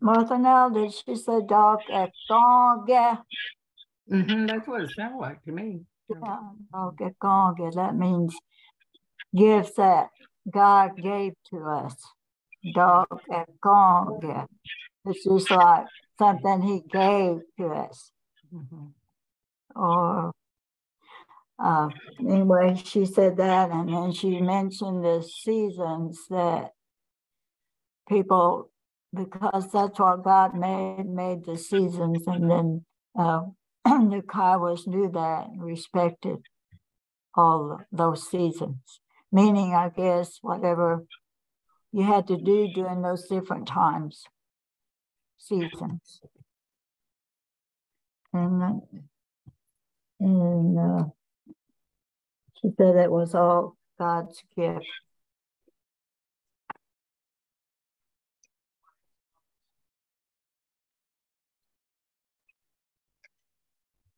Martha Nell, did she say dog at Gonga? hmm that's what it sounded like to me. Dog at Gonga. That means gifts that God gave to us. Dog at Gonga. It's just like something He gave to us. Or uh, anyway, she said that, and then she mentioned the seasons that people, because that's what God made, made the seasons, and then uh, the Kiowas knew that and respected all those seasons. Meaning, I guess, whatever you had to do during those different times, seasons. And, uh, and uh, she said it was all God's gift.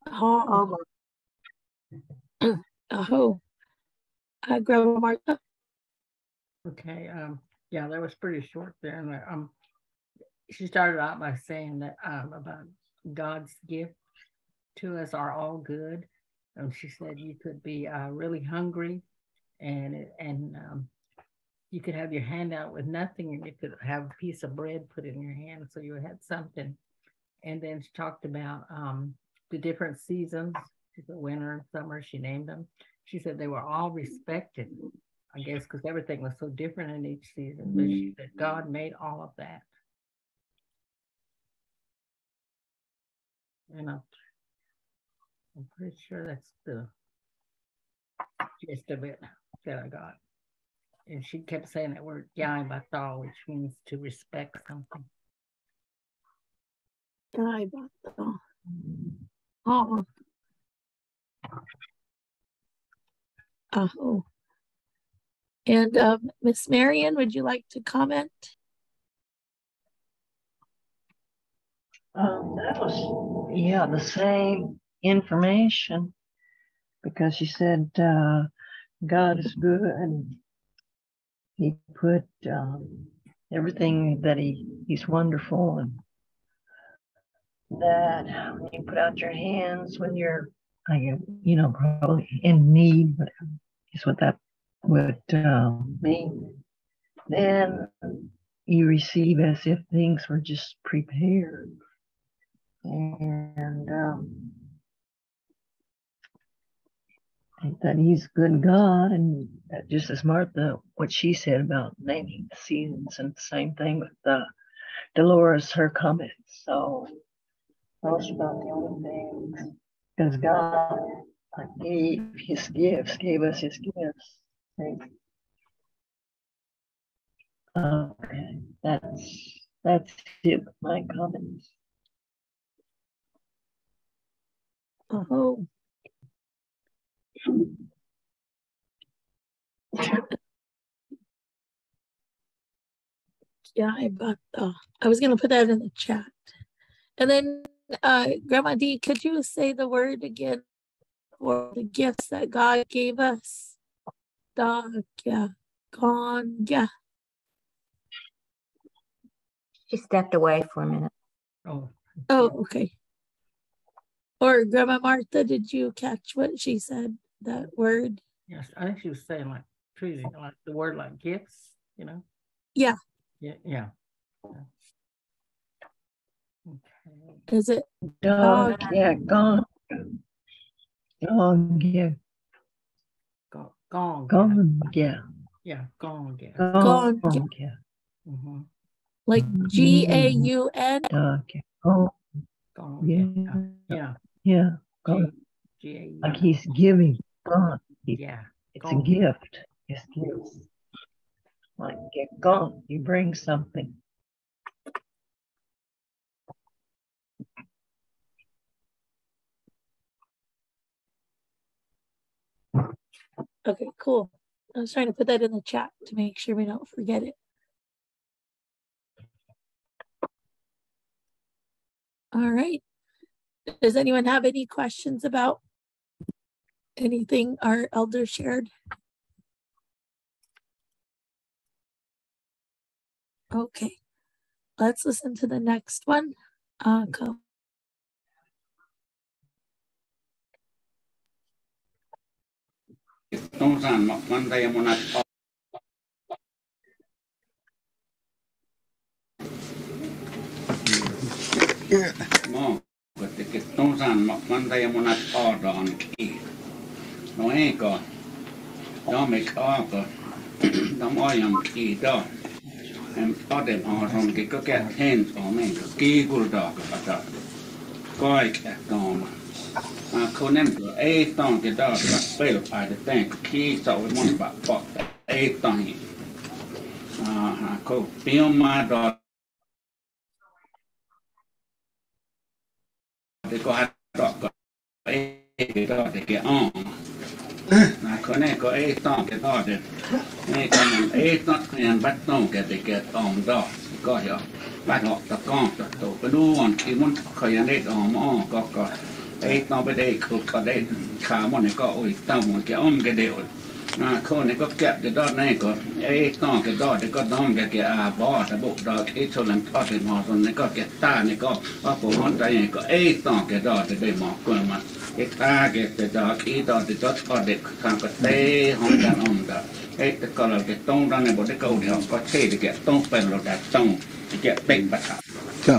Oh, oh, uh, Grandma Martha. Okay. Um. Yeah, that was pretty short there, and um, she started out by saying that um about God's gift to us are all good. And she said you could be uh, really hungry, and and um, you could have your hand out with nothing, and you could have a piece of bread put in your hand, so you had something. And then she talked about um, the different seasons, said winter and summer. She named them. She said they were all respected, I guess, because everything was so different in each season. But she said God made all of that. And I'm, I'm pretty sure that's the gist of it that I got. And she kept saying that word yai batal, which means to respect something. Ay, bato. Oh. Oh. And um, Miss Marion, would you like to comment? Um, that was, yeah, the same information because she said uh, God is good. And he put um, everything that he he's wonderful and that when you put out your hands when you're I you know probably in need is what that would uh, mean. Then you receive as if things were just prepared. And um, that he's a good God, and just as Martha, what she said about naming the seasons, and the same thing with uh, Dolores, her comments. So those are about the only things, because God gave His gifts, gave us His gifts. Okay, that's that's it. My comments. Oh. Yeah, I but uh, I was gonna put that in the chat. And then uh Grandma D, could you say the word again for the gifts that God gave us? Dog, yeah, gone, yeah. She stepped away for a minute. Oh. Oh, okay. Or Grandma Martha, did you catch what she said? That word? Yes, I think she was saying like treating like the word like gifts, you know? Yeah. Yeah, yeah. Is it dog? Yeah, gone. Dog, yeah. Gone, gone. Gone, yeah. Yeah, gone, yeah. Gone, Gone, yeah. Mm-hmm. like G A U N? Dog, yeah. Gone. Gone, Yeah. Yeah. Yeah. Gone. G Like he's giving. It's a gift. It's gifts. Like get gone. You bring something. Okay, cool. I was trying to put that in the chat to make sure we don't forget it. All right. Does anyone have any questions about anything our elder shared? Okay, let's listen to the next one. Uh, co- Tungsan mak mandai monat Mo, kuitenkin tungsan mak mandai monat น้อยก่อนน้องไม่ก็ก่อนน้องอ้อยยังกี่ดอแอมตอดเดมหอทองกิก็แก่เท่นของแม่ก็กี่กุลดอกก็ดอกก้อยแก่ตอมมาคนแน่นตัวเอ้ต้องจะดอกแบบเปรี้ยไปแต่งขี้เสาไว้มันปบปอกเอ้ต้องอ่าหาเขาเปรี้ยวมาดอกเด็กก็หัดดอกก็เอ้ดอกเด็กก็อ่อ đom cái cái à bỏ cái bộ đó cái số lần thoát thì mò rồi này có cái ta này có có bộ ngón tay này có ấy nó cái đó thì đây mò quên mà cái ta cái cái đó cái đó thì cho thoát được thằng có tê không đàn ông đó ấy cái có là cái tông đó này bộ cái câu này họ có thể thì cái tông phải là đặt tông thì cái bệnh bạch So,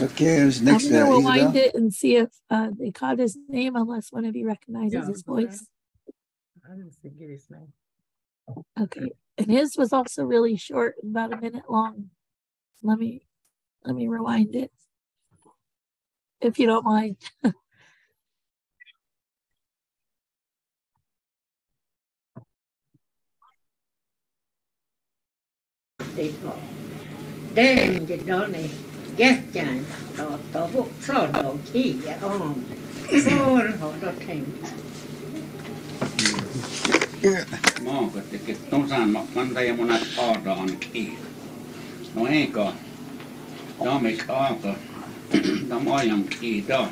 okay, who's next? I'm gonna Uh, rewind it and see if uh, they caught his name, unless one of you recognizes Yeah, his okay. voice. I didn't forget his name. Okay, and his was also really short, about a minute long. Let me let me rewind it, if you don't mind. Đêm thì đó này ghét chàng đó tổ vụ sau đầu khi ya on so họ Maanpöttikin tunsaan makkan tai munat aadaan kiin. No eikö? Damik aaka. Dam ajan kiida.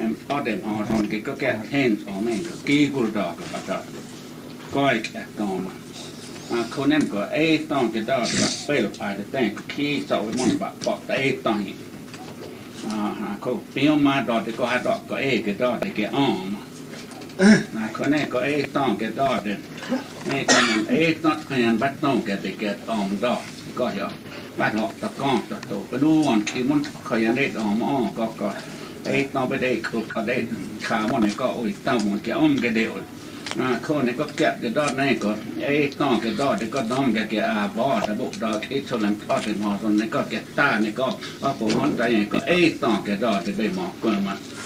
En padem haasankin kökät hensoo menkö kiikultaaka kata. Kaikki tuoma. Mä kunen kun ei taankin taakka pelpaita teen, kun kiisa oli mun pakkotta ei taankin. Kun pion mä taatikin, kun hän taakka eikä taatikin aama. ke aama. Mä koneko ei tonki dote. Ei tonki ei tonki bắt tonki teke aam dote. Ko jo. Bắt hokta kanta tuo. Nuon ki mun kajan ei aama aam kokka. Ei tonki ei kukka ei kaamone ko ui tamun ke omke de ui. อ่าคนนี้ก็แกะจะดอดนี่ก็ไอ้ต้องจะดอดก็ต้องแกะแกะอาบอดบุ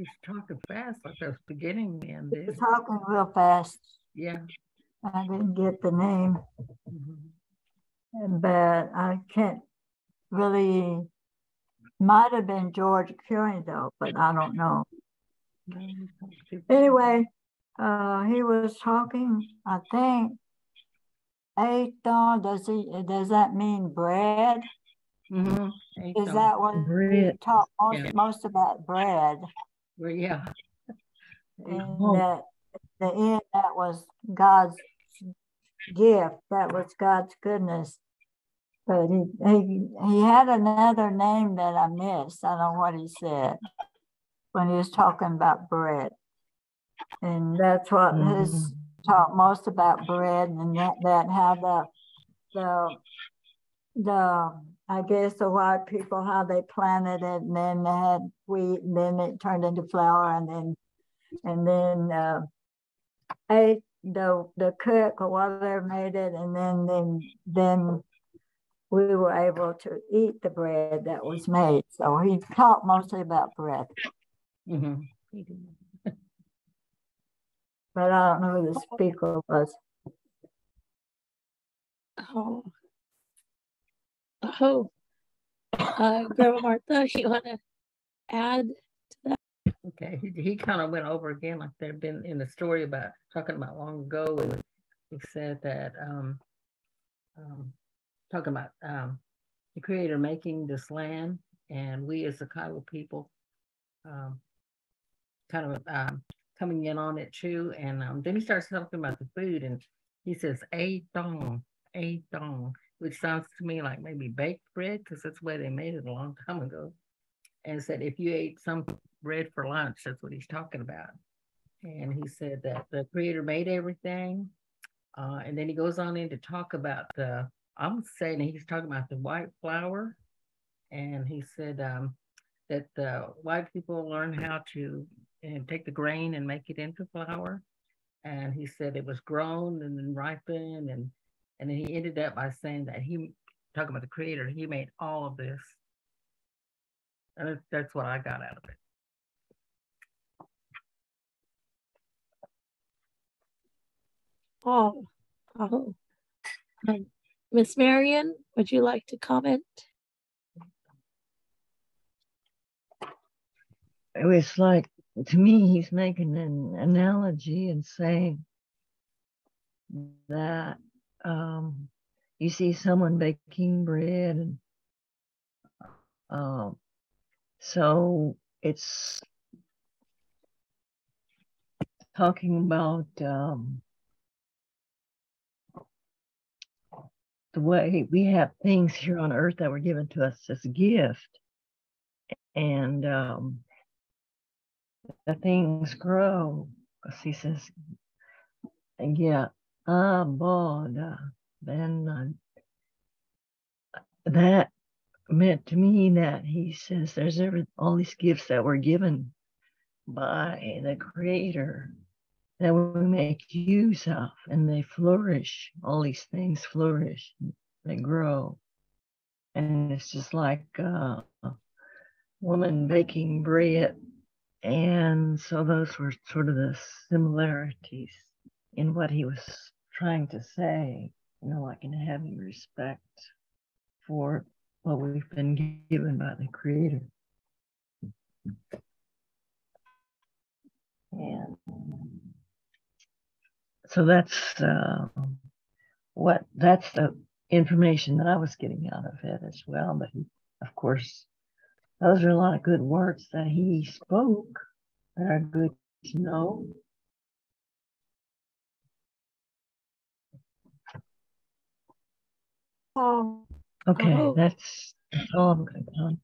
He's talking fast like those beginning men He's talking real fast. Yeah. I didn't get the name, And- but I can't really. Might have been George Curie though, but I don't know. Anyway, uh, he was talking. I think. Athon, does he? Does that mean bread? Mm-hmm. Is that what he Bread. taught most, Yeah. most about bread? Well, yeah. And Oh. that the end that was God's gift. That was God's goodness. But he he he had another name that I missed. I don't know what he said when he was talking about bread. And that's what his talk most about bread and that that how the the the I guess the white people how they planted it and then they had wheat and then it turned into flour and then and then uh, ate the the cook or whatever made it, and then then then we were able to eat the bread that was made. So he talked mostly about bread, Mm-hmm. but I don't know who the speaker was. Oh. Oh. Uh, Grandma Martha, you want to add to that? Okay, he, he kind of went over again, like there'd been in the story about talking about long ago. and He said that um, um, talking about um, the Creator making this land, and we as the Kiowa people, um, kind of um, coming in on it too. And um, then he starts talking about the food, and he says a dong, a dong, which sounds to me like maybe baked bread because that's the way they made it a long time ago and said if you ate some bread for lunch, that's what he's talking about. And he said that the creator made everything. Uh, and then he goes on in to talk about the, I'm saying he's talking about the white flour. And he said um, that the white people learn how to and take the grain and make it into flour. And he said it was grown and then ripened. And, and then he ended up by saying that he, talking about the creator, he made all of this. And that's- that's what I got out of it. Oh, oh. Um, Miss Marion, would you like to comment? it was like to me he's making an analogy and saying that um, you see someone baking bread and um, so it's talking about um, the way we have things here on earth that were given to us as a gift and um, the things grow. Because he says, and yeah, ah, bod, uh, then uh, that meant to me that he says there's every all these gifts that were given by the Creator that we make use of, and they flourish. All these things flourish, they grow. and it's just like uh, a woman baking bread. And so those were sort of the similarities in what he was trying to say, you know, like in having respect for what we've been given by the Creator. And so that's uh, what that's the information that I was getting out of it as well. But he, of course, those are a lot of good words that he spoke that are good to know. Oh, Okay, Oh. that's all I'm going to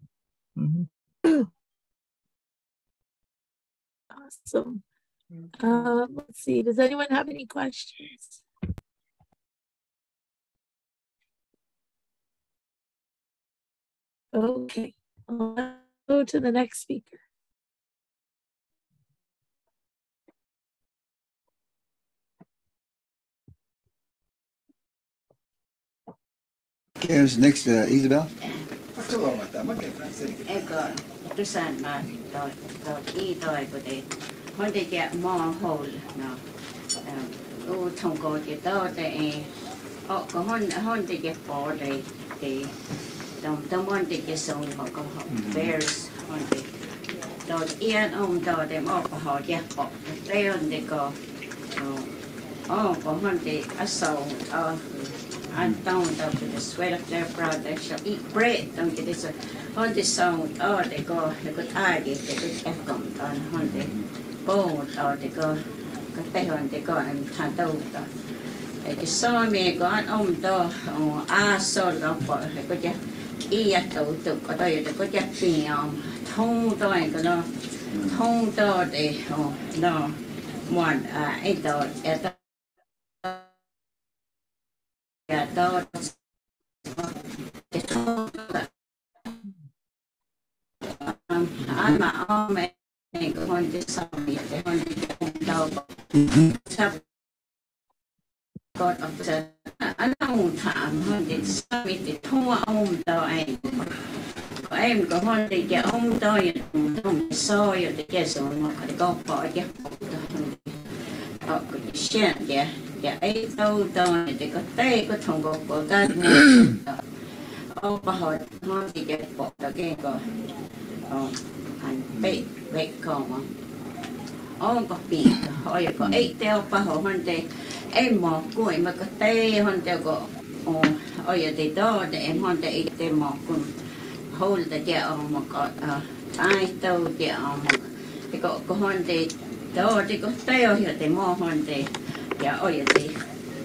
Mhm. awesome. Um, let's see. Does anyone have any questions? Okay, I'll go to the next speaker. Okay, who's next, uh, Isabel? Ego, tusan ma to to i toi của thế. Hôm nay cái mò hồ nó. U thông cô chỉ to thế. Ờ có hôm hôm thì cái bỏ đây thì đồng đồng hôm thì cái sông họ có họ bears hôm thì to yên ông to thì mò có họ cái bỏ đây hôm thì có ờ có hôm thì ở ờ anh to the sweat of their brow. They shall eat bread. Tông cái this hon the song ờ để có để có ai để để có ép cộng tao hon để bố tao để có có tay hon để có anh thằng tao tao cái so mẹ có anh ông tao à so đó bỏ để có chắc ý ya tao tao có tao để có chắc own man. Going to some going to đâu. Sắp God of the anh ông thảm hơn thì sao bị thì thua ông tôi có em có hơn thì cái ông tôi ông soi thì cái số mà phải có bỏ cái họ ở hiện để để ấy đâu đâu này để có tây có thằng bộ bộ ta ông bà hỏi nó thì để bộ đó cái có anh bị bị còn mà ông có bị hỏi có ấy tao bà hỏi hơn đây em mò cuối mà có tây hơn tao có có ai tao có có đó thì có tê hiểu thì mò hơn thì cái ôi thì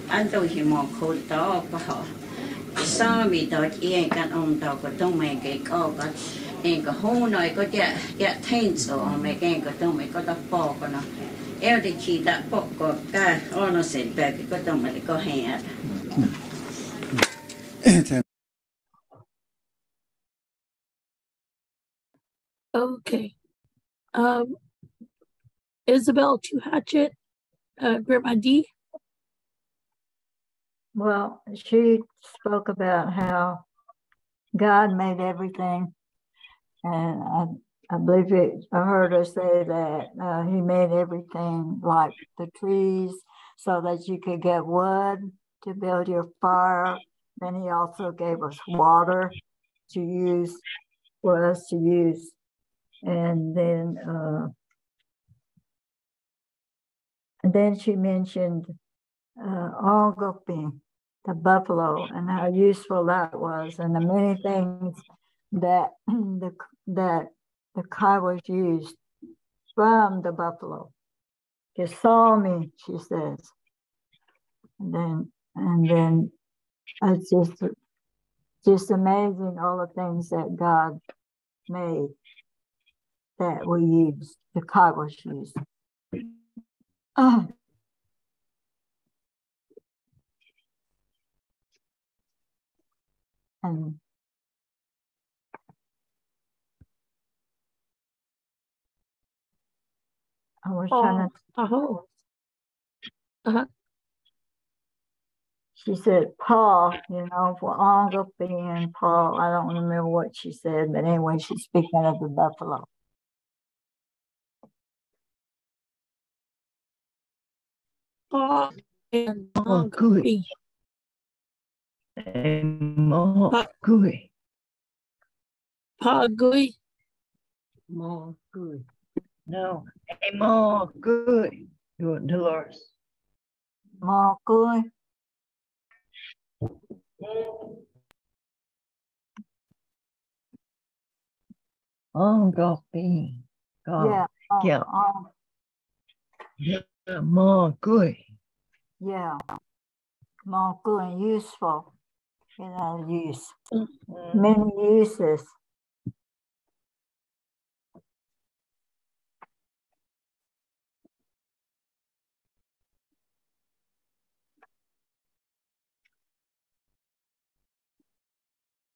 anh tôi thì mò khôn đó bà họ sao mi đó yên cái ông đó có đông mày cái câu có em có hôn nói có cái cái thanh số mày cái có đông mày có đó bỏ có nó em thì chỉ đã bỏ có cái ô nó sẽ về cái có đông mày có hẹn Okay. Um, Isabel to Hatchet, uh, Grandma D. Well, she spoke about how God made everything, and I, I believe it. I heard her say that uh, He made everything like the trees, so that you could get wood to build your fire. Then He also gave us water to use for us to use, and then uh, and then she mentioned uh, Ogilvy, the buffalo, and how useful that was, and the many things that the that the Kiowas used from the buffalo. You saw me, she says. And then and then it's just just amazing all the things that God made that we use, the Kiowas used. Oh. Was trying to Oh, uh-huh. Uh-huh. she said Paul, you know, for Uncle being Paul. I don't remember what she said, but anyway, she's speaking of the buffalo. Paul and Oh, good. More good. Paul More good. No, a more good. Do it, Dolores. More good. Uncle being. Yeah. God. uh, Yeah. Yeah, more good. yeah. More good and useful. You know, use. Many uses.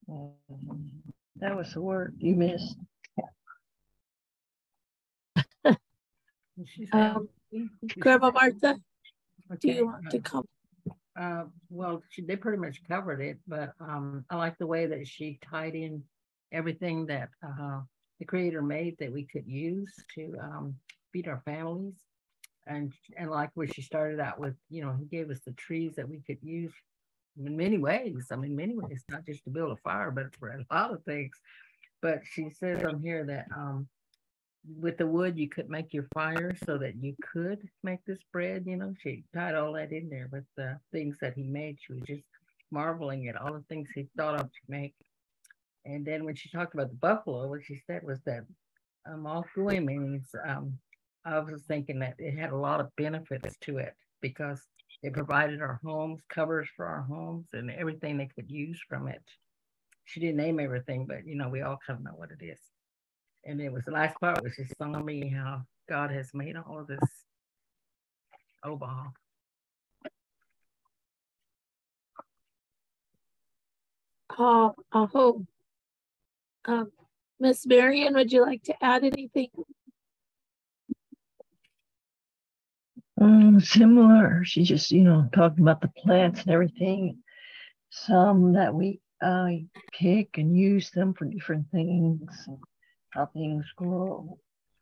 Mm, That was the word you missed. Um, Grandma Martha, do you want to uh, come? Uh, well, she, they pretty much covered it, but, um, I like the way that she tied in everything that, uh, the creator made that we could use to, um, feed our families. And, and like where she started out with, you know, he gave us the trees that we could use in many ways. I mean, many ways, not just to build a fire, but for a lot of things. But she says on here that, um, with the wood, you could make your fire so that you could make this bread, you know, she tied all that in there with the things that he made. She was just marveling at all the things he thought of to make. And then when she talked about the buffalo, what she said was that um, all gooey means, um, I was thinking that it had a lot of benefits to it because it provided our homes, covers for our homes and everything they could use from it. She didn't name everything, but you know, we all kind of know what it is. And it was the last part was just telling me how God has made all of this overhaul. Uh, I hope. Um, Miss Marion, would you like to add anything? Um, similar. She just, you know, talking about the plants and everything. Some that we uh pick and use them for different things, and how things grow.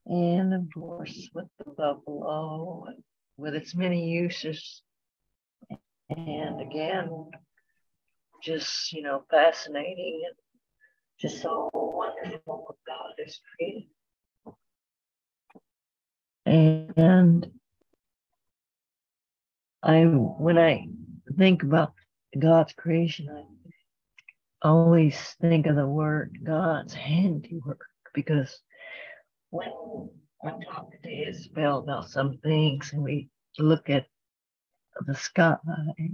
And of course, with the buffalo, with its many uses. And again, just, you know, fascinating and just so wonderful what God has created. And I, when I think about God's creation, I always think of the word God's handiwork because when we're talking to Isabel about some things and we look at the sky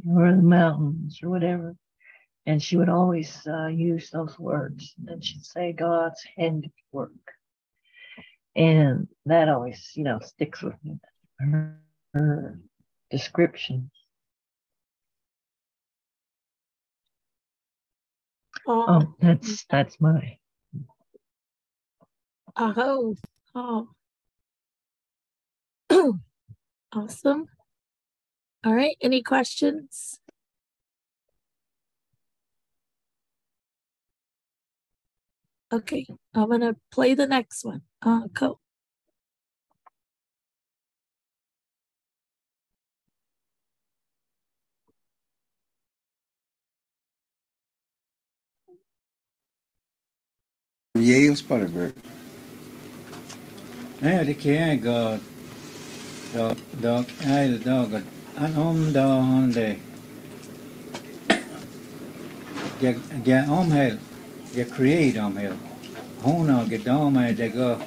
or the mountains or whatever, and she would always uh, use those words and she'd say God's handiwork. And that always, you know, sticks with me. Her, her description. Oh, Oh, that's that's my oh, oh. awesome. All right, any questions? Okay, I'm gonna play the next one. Uh, go. Yale Spartanburg. Nej, det kan jag gå. Dag, dag, nej, dag, an om dagen det. Jag, jag om hel, jag create om hel. Hon har gedam med det går.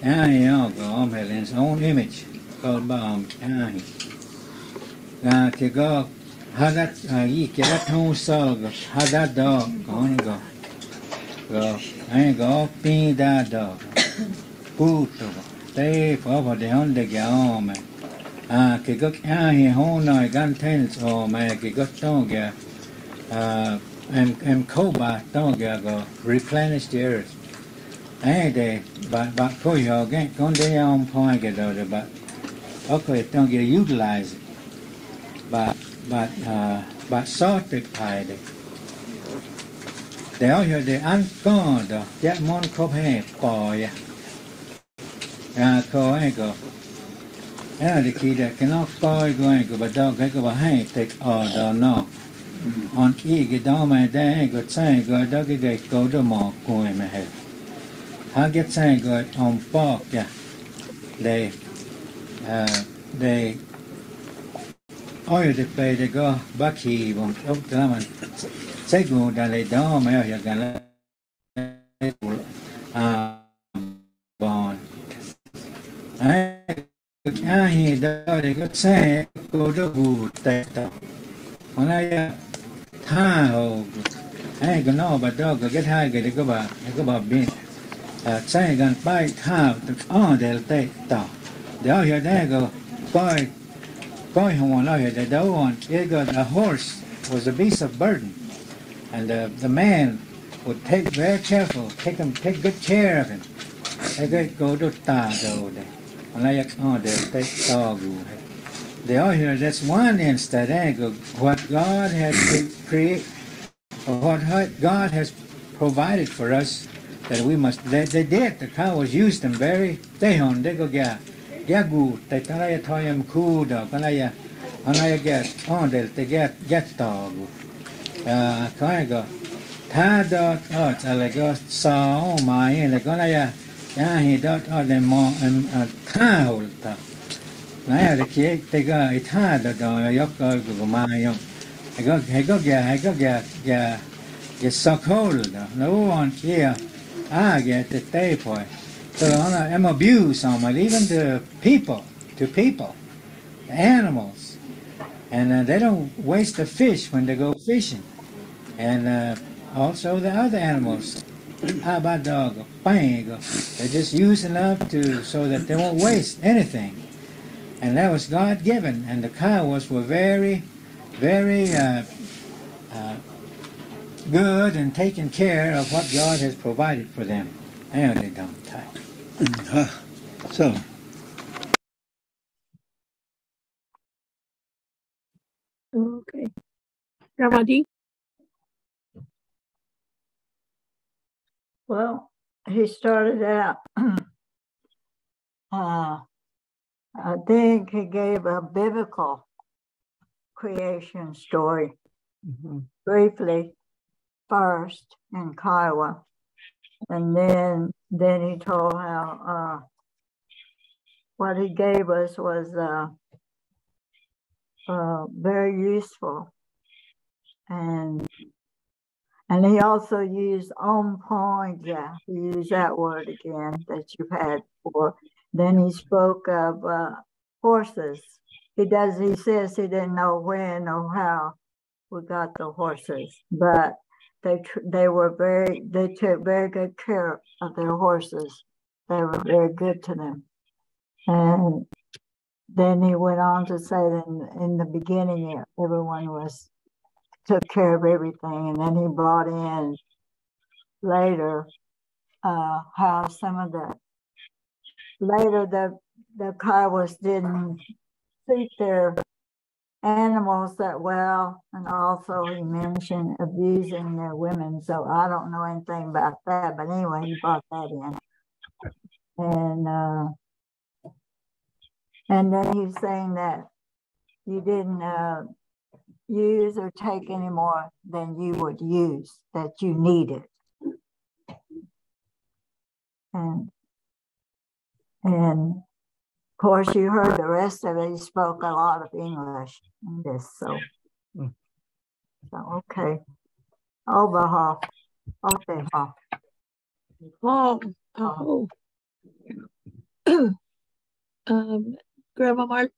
Jag jag om hel, ens own image. Called bomb, jag. Jag kan gå. Hadat, gick jag rätt hon såg. Hadat dag, hon går. Go, I uh, go, pin da dog. Puto, te phở vào để hôn để gạo mà. À, cái gốc à hi hôn nói gan tên so mà cái gốc to em em khâu bà to go replenish the earth. Ai để bà bà coi hiểu cái con để ông point đó để bà. Okay, to utilize it. But đó dạ món không hề bỏ ya à có ai có à để khi để cái nó coi coi cái bắt đầu cái cái bà hay take ở đó nó on ý cái đó mà đây cái sai cái đó cái cái câu đó mò coi mà hết hắn cái sai cái on bọc ya để à để oi de pe de go baki bon ok la man segu da le do me ya ga la a bon ai a hi da de go se ko do bu te ta ona ya tha ho ai go no ba do go get hai ga de go ba go ba bin a sai gan pai tha on del te ta de ya de go pai going home one out the dough on it got horse was a beast of burden. And uh, the man would take very careful, take him, take good care of him. Could go to ta do I oh they take dog. They all here. That's one instance. Eh, go, what God has created, what God has provided for us that we must. They, they did. The cow was used them very. They on. They go get. Yagu, te tanaya toyam kuda, kanaya, anaya get, ondel, ah, te get, get dogu. Ah, Kaiga, ta dot ot, alega, ah, sa o mai, le kanaya, yahi dot ot, le mo, ta holta. Naya, le kie, te ga, ita da do, yok go, go, ma, yok. Hego, hego, ga, hego, ga, ga, ga, sok holda. No one kia, get the te poi. So I'm abused someone, even to people, to people, animals. And uh, they don't waste the fish when they go fishing. And uh, also the other animals, how about dog, bang, they just use enough to so that they won't waste anything. And that was God given. And the cows were very, very uh, uh, good and taking care of what God has provided for them. And they don't tie. So, Okay. Grandma Well, he started out, uh, I think he gave a biblical creation story briefly first in Kiowa. And then then he told how uh, what he gave us was uh, uh, very useful. And and he also used on point, yeah, he used that word again that you've had before. Then he spoke of uh, horses. He does. He says he didn't know when or how we got the horses, but they they were very they took very good care of their horses. They were very good to them, and then he went on to say that in, in the beginning everyone was took care of everything, and then he brought in later uh, how some of the later the the Kiowas didn't treat their animals that well, and also he mentioned abusing their women. So I don't know anything about that, but anyway, he brought that in, and uh, and then he's saying that you didn't uh, use or take any more than you would use that you needed, and and of course, you heard the rest of it. He spoke a lot of English in this, so, so okay. Overhaul. Okay, ha. Oh, oh. um, Grandma Mark.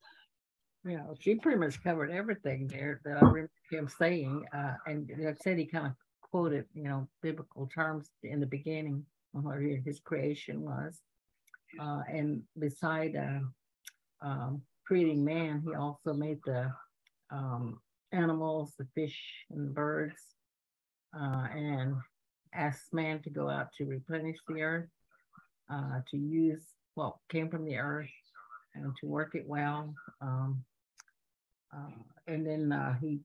Yeah, she pretty much covered everything there that I remember him saying. Uh, and like I said, he kind of quoted, you know, biblical terms in the beginning on what his creation was. Uh, and beside uh, um, creating man, he also made the um, animals, the fish, and the birds, uh, and asked man to go out to replenish the earth, uh, to use what came from the earth, and to work it well. Um, Uh, and then uh, he,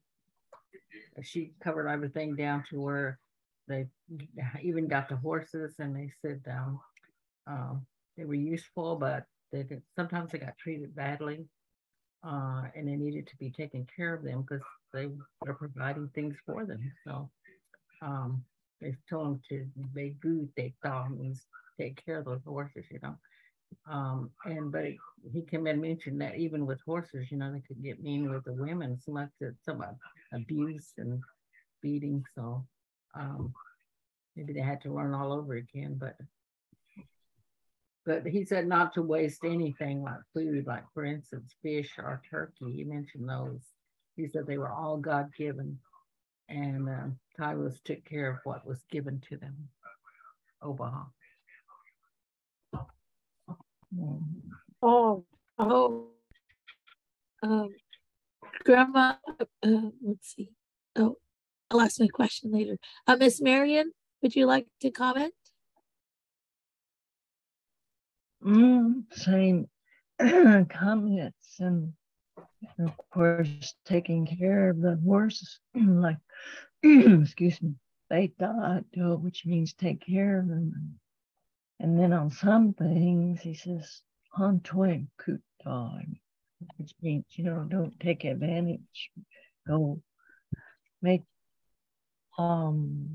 she covered everything down to where they even got the horses, and they said um, um, they were useful, but they did, sometimes they got treated badly, uh, and they needed to be taken care of them because they were providing things for them. So um, they told them to make good. They thought means take care of those horses, you know. Um, and but he came and mentioned that even with horses, you know, they could get mean with the women, so much that some abuse and beating. So um, maybe they had to learn all over again. But but he said not to waste anything like food, like for instance, fish or turkey. He mentioned those. He said they were all God given, and uh, Tyler's took care of what was given to them. Obaha. Oh, oh, um, Grandma, uh, let's see. Oh, I'll ask my question later. Uh, Miss Marion, would you like to comment? Mm, same comments and of course taking care of the horses like excuse me they thought which means take care of them and then on some things he says on time which means you know don't take advantage go make um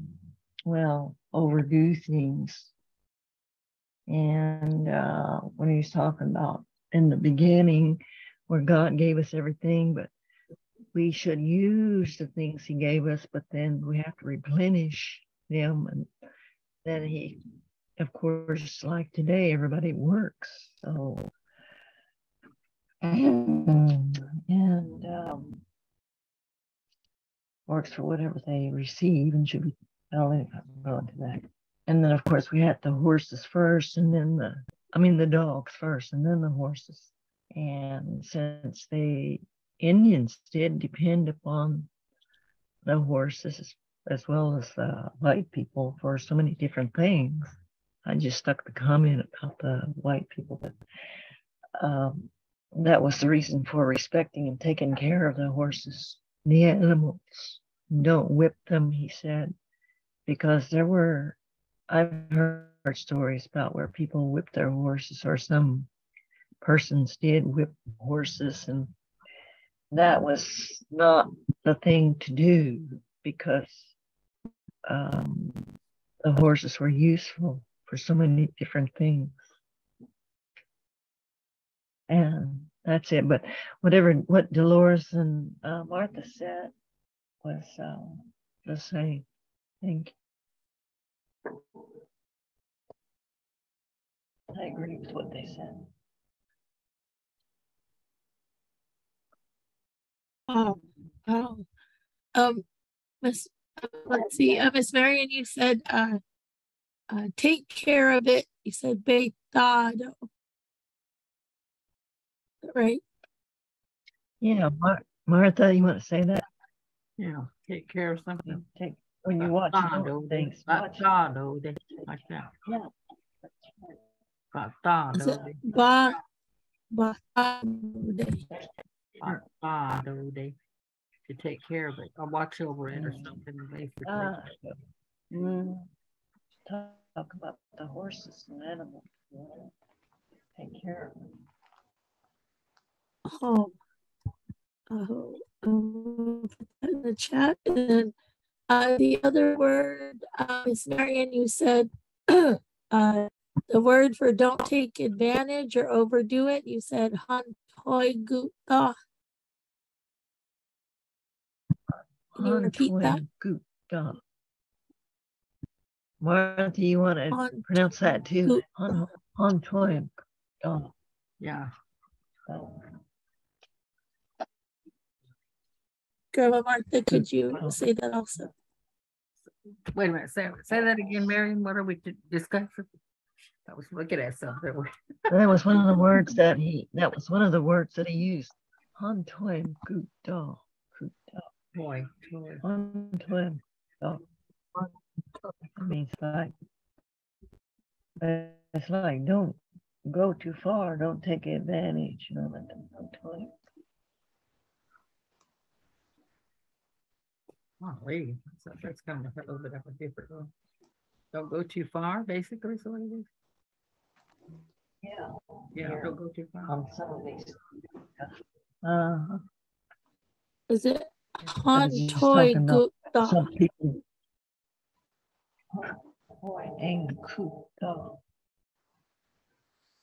well overdo things and uh, when he's talking about in the beginning, where God gave us everything, but we should use the things He gave us, but then we have to replenish them. And then He, of course, like today, everybody works. So, and, um, works for whatever they receive and should be. I'll go into that and then of course we had the horses first and then the i mean the dogs first and then the horses and since the indians did depend upon the horses as well as the white people for so many different things i just stuck the comment about the white people but um, that was the reason for respecting and taking care of the horses. The animals don't whip them he said because there were I've heard stories about where people whipped their horses, or some persons did whip horses, and that was not the thing to do because um, the horses were useful for so many different things. And that's it. But whatever what Dolores and uh, Martha said was uh, the same. Thank you. I agree with what they said. Oh, oh, um, Miss, let's see, uh, Miss Marion, you said, uh, uh, take care of it. You said betado. Right? Yeah, Mar- Martha, you want to say that? Yeah, take care of something. Take when you watch things. Batado, like that. Yeah. Batado. Ba, Batado. To take care of it or watch over it or something, basically. Uh, mm, talk about the horses and animals. Take care of them. Oh, oh, um, in the chat and uh, the other word, uh, Miss Marion, you said uh, the word for don't take advantage or overdo it. You said hantoiguta. Can you repeat that? Guta. Martha, you want to On- pronounce that too? On on Yeah. Oh. Grandma Martha, could you say that also? Wait a minute. Say, say that again, Marion. What are we discussing? I was looking at something. That was one of the words that he. That was one of the words that he used. Hantoim guta. Guta. Toy, toy. Hantoim. Guta. It means like. It's like don't go too far. Don't take advantage. You know, like hantoim. Golly, so that's kind of a little bit of a different one. Don't go too far, basically, is what it is. Yeah. Yeah, Here don't go too far. On some of these. Uh, Is it but he's Hantoy talking? Some people. Boy, and cool dog.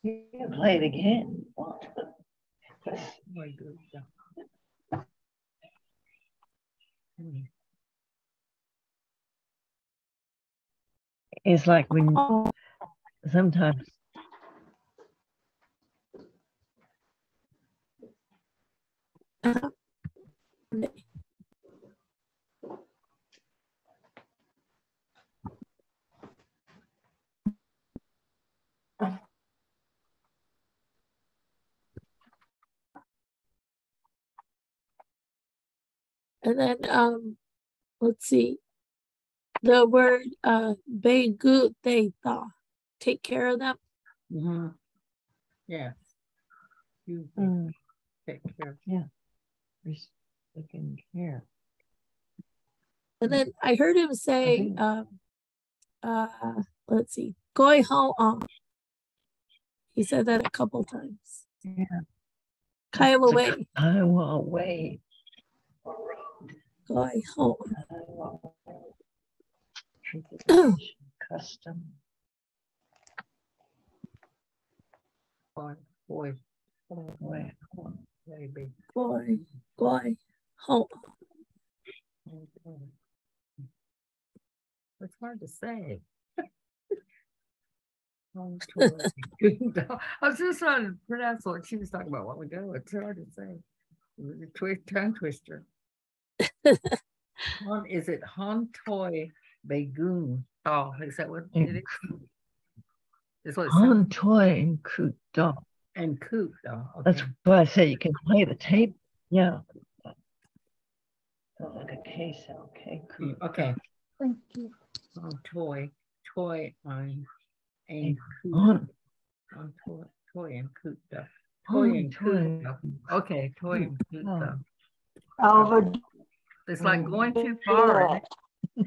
You can play it again. if you want. My good, yeah. It's like when sometimes uh-huh. And then um let's see. The word uh beguteta. Take care of them. Mm-hmm. Yeah. You Mm. take care. Yeah. Res- Taking care. And then I heard him say, um, uh, let's see, Goi ho on. He said that a couple times. Yeah. Kyle away. Iowa way. Goi ho. Custom. Boy, boy, Way. baby. Goi, goi ho. It's hard to say. Oh. I was just trying to pronounce what she was talking about a while ago. It's hard to say. Twist, tongue twister. Han, is it Han Toy Begun? Oh, is that what it is? Is what it On sounds- toy and coot dog. and coop. Oh, That's okay. why I say you can play the tape. Yeah. Sounds like a K sound. K. Mm, Okay. Thank you. On toy, toy on and coop. On On toy, toy and coop. stuff. Toy on and toy. coop. Okay, toy and coop. Oh. Over. It's like going too far. it?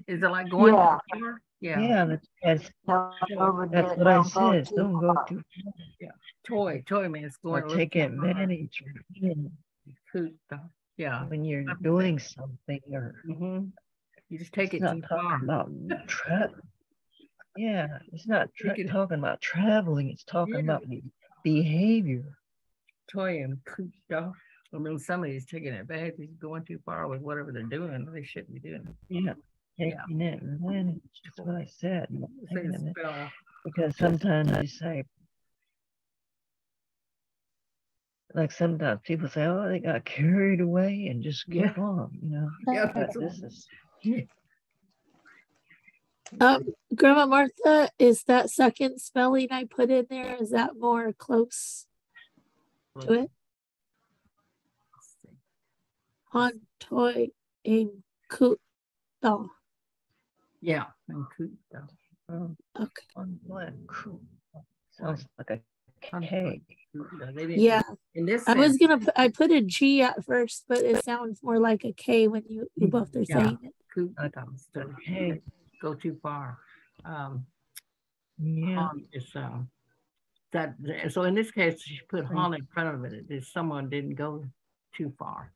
Is it like going Yeah. too far? Yeah. Yeah, that's that's, that's what I said. Don't go too far. Yeah. Toy, toy means going. or take advantage of it Yeah. when you're doing something or hmm You just take it's it not too talking far. about tra- yeah, it's not tra- can- talking about traveling. It's talking Yeah. about behavior. Toy and coop stuff. I mean, somebody's taking it advantage, he's going too far with whatever they're doing. They shouldn't be doing it. Yeah, taking advantage. That's what I said. not Say taking the advantage. spell. Because sometimes I say, like sometimes people say, oh, they got carried away and just Yeah. on, you know. Yeah, But that's this is Um, Grandma Martha, is that second spelling I put in there, is that more close to it? Han toy in coot dog. Yeah, and coop stuff. um, Okay. on black cool. Sounds like a On K. Coop stuff. They didn't- Yeah, In this I was gonna, put- I put a G at first, but it sounds more like a K when you, you both are Yeah. saying it. coop I so hey. Go too far. Um, Yeah. Han is, um, that, so in this case, she put Han in front of it, if someone didn't go too far.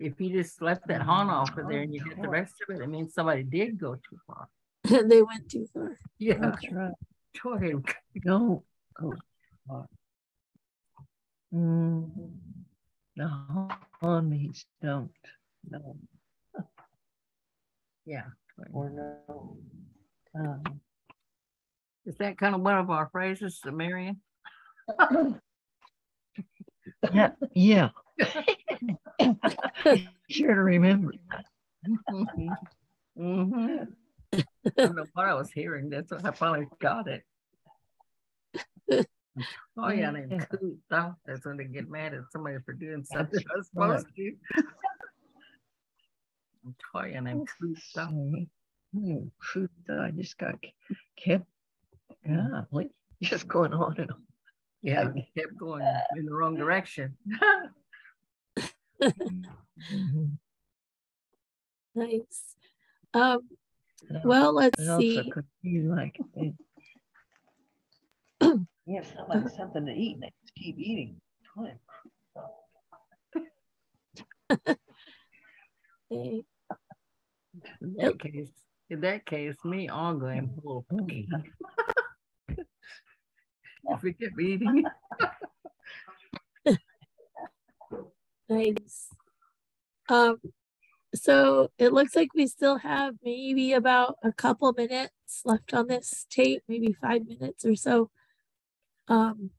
If you just left that Han off of there and you get the rest of it, it means somebody did go too far. They went too far. Yeah. That's right. Toy and Don't go. far. No, on means don't. No. Yeah. Or no. Um, Is that kind of one of our phrases, Marion? yeah, yeah. Sure to remember. Mm-hmm. I don't know what I was hearing. That's what I finally got it. Oh yeah, and Yeah. cool stuff. That's when they get mad at somebody for doing something I was supposed to. I'm toying and cool stuff. See? Hmm, truth, I just got kept, yeah, just going on and on. Yeah, kept going in the wrong direction. Mhm. Nice. Um, well, let's And also see. could you like it- you have somebody something to eat and they just keep eating. Time. Okay. In that case, in that case, me Olga and full of pony. If we keep eating. Nice. Um, so it looks like we still have maybe about a couple minutes left on this tape, maybe five minutes or so. Um,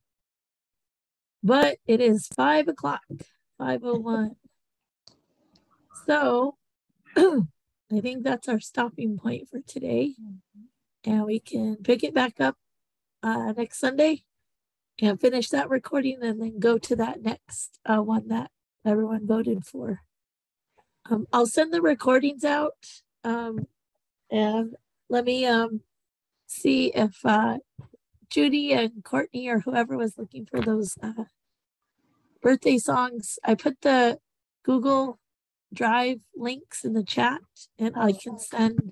but it is five o'clock, five oh one. So I think that's our stopping point for today. And we can pick it back up uh, next Sunday and finish that recording and then go to that next uh, one that everyone voted for. Um, I'll send the recordings out um, and let me um, see if uh, Judy and Courtney or whoever was looking for those uh, birthday songs. I put the Google Drive links in the chat and I can send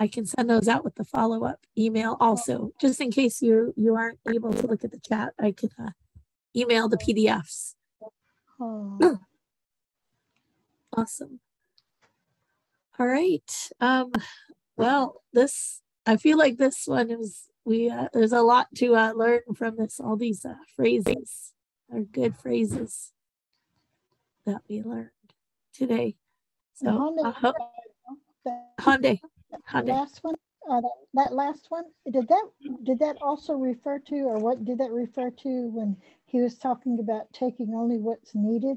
I can send those out with the follow-up email also, just in case you you aren't able to look at the chat. I could uh, email the PDFs. Oh, Awesome. All right. Um, well, this I feel like this one is we uh, there's a lot to uh, learn from this. All these uh, phrases are good phrases that we learned today. So Hyundai, I hope that- Hyundai, Hyundai. Last one, uh, that, that last one, did that, did that also refer to, or what did that refer to when he was talking about taking only what's needed?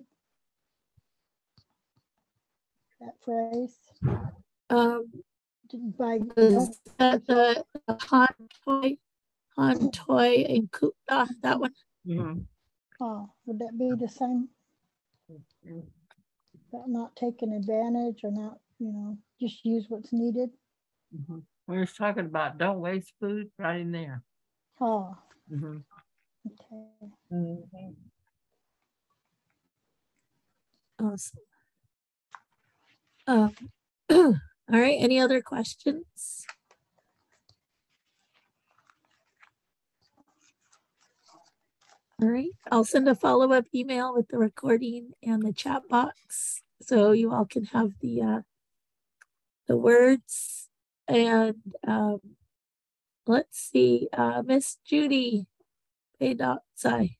That phrase? Um, Did- By, is that the the Han toy, Han toy and Kuta? That one. oh, would that be the same? About not taking advantage or not, you know, just use what's needed? Mhm. We were talking about don't waste food right in there. Oh, Mhm. Okay. Awesome. Um, all right. Any other questions? All right. I'll send a follow-up email with the recording and the chat box so you all can have the uh, the words and um, let's see, uh, Miss Judy Paydotsai.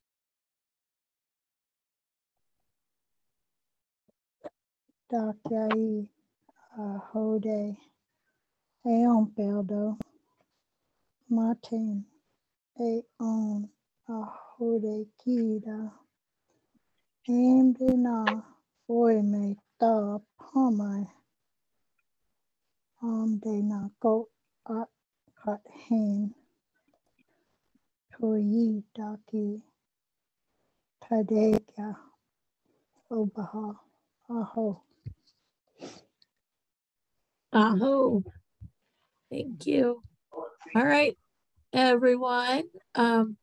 Dakai Ahode Aeon Peldo Martin Aeon Ahode Kida Amdina Oime Ta Pamai Amdina Go At Kat Hen Toyi Daki Tadeka Obaha Aho Aho. Thank you. All right, everyone. Um,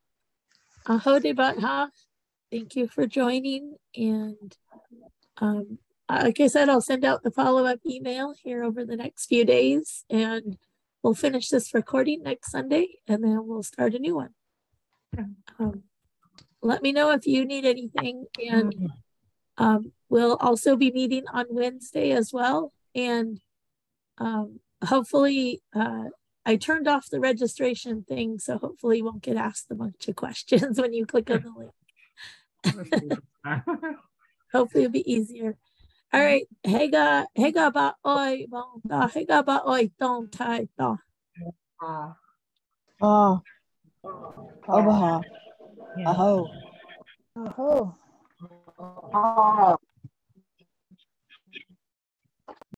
Aho de Batha. Thank you for joining. And um, like I said, I'll send out the follow-up email here over the next few days and we'll finish this recording next Sunday and then we'll start a new one. Um, let me know if you need anything and um, we'll also be meeting on Wednesday as well. And um, hopefully, uh, I turned off the registration thing, so hopefully you won't get asked a bunch of questions when you click on the link. hopefully it'll be easier. All right, hega hega ba oi bong da hega ba oi dong tai da. Oh. Obaha. Aho. Aho. Oh.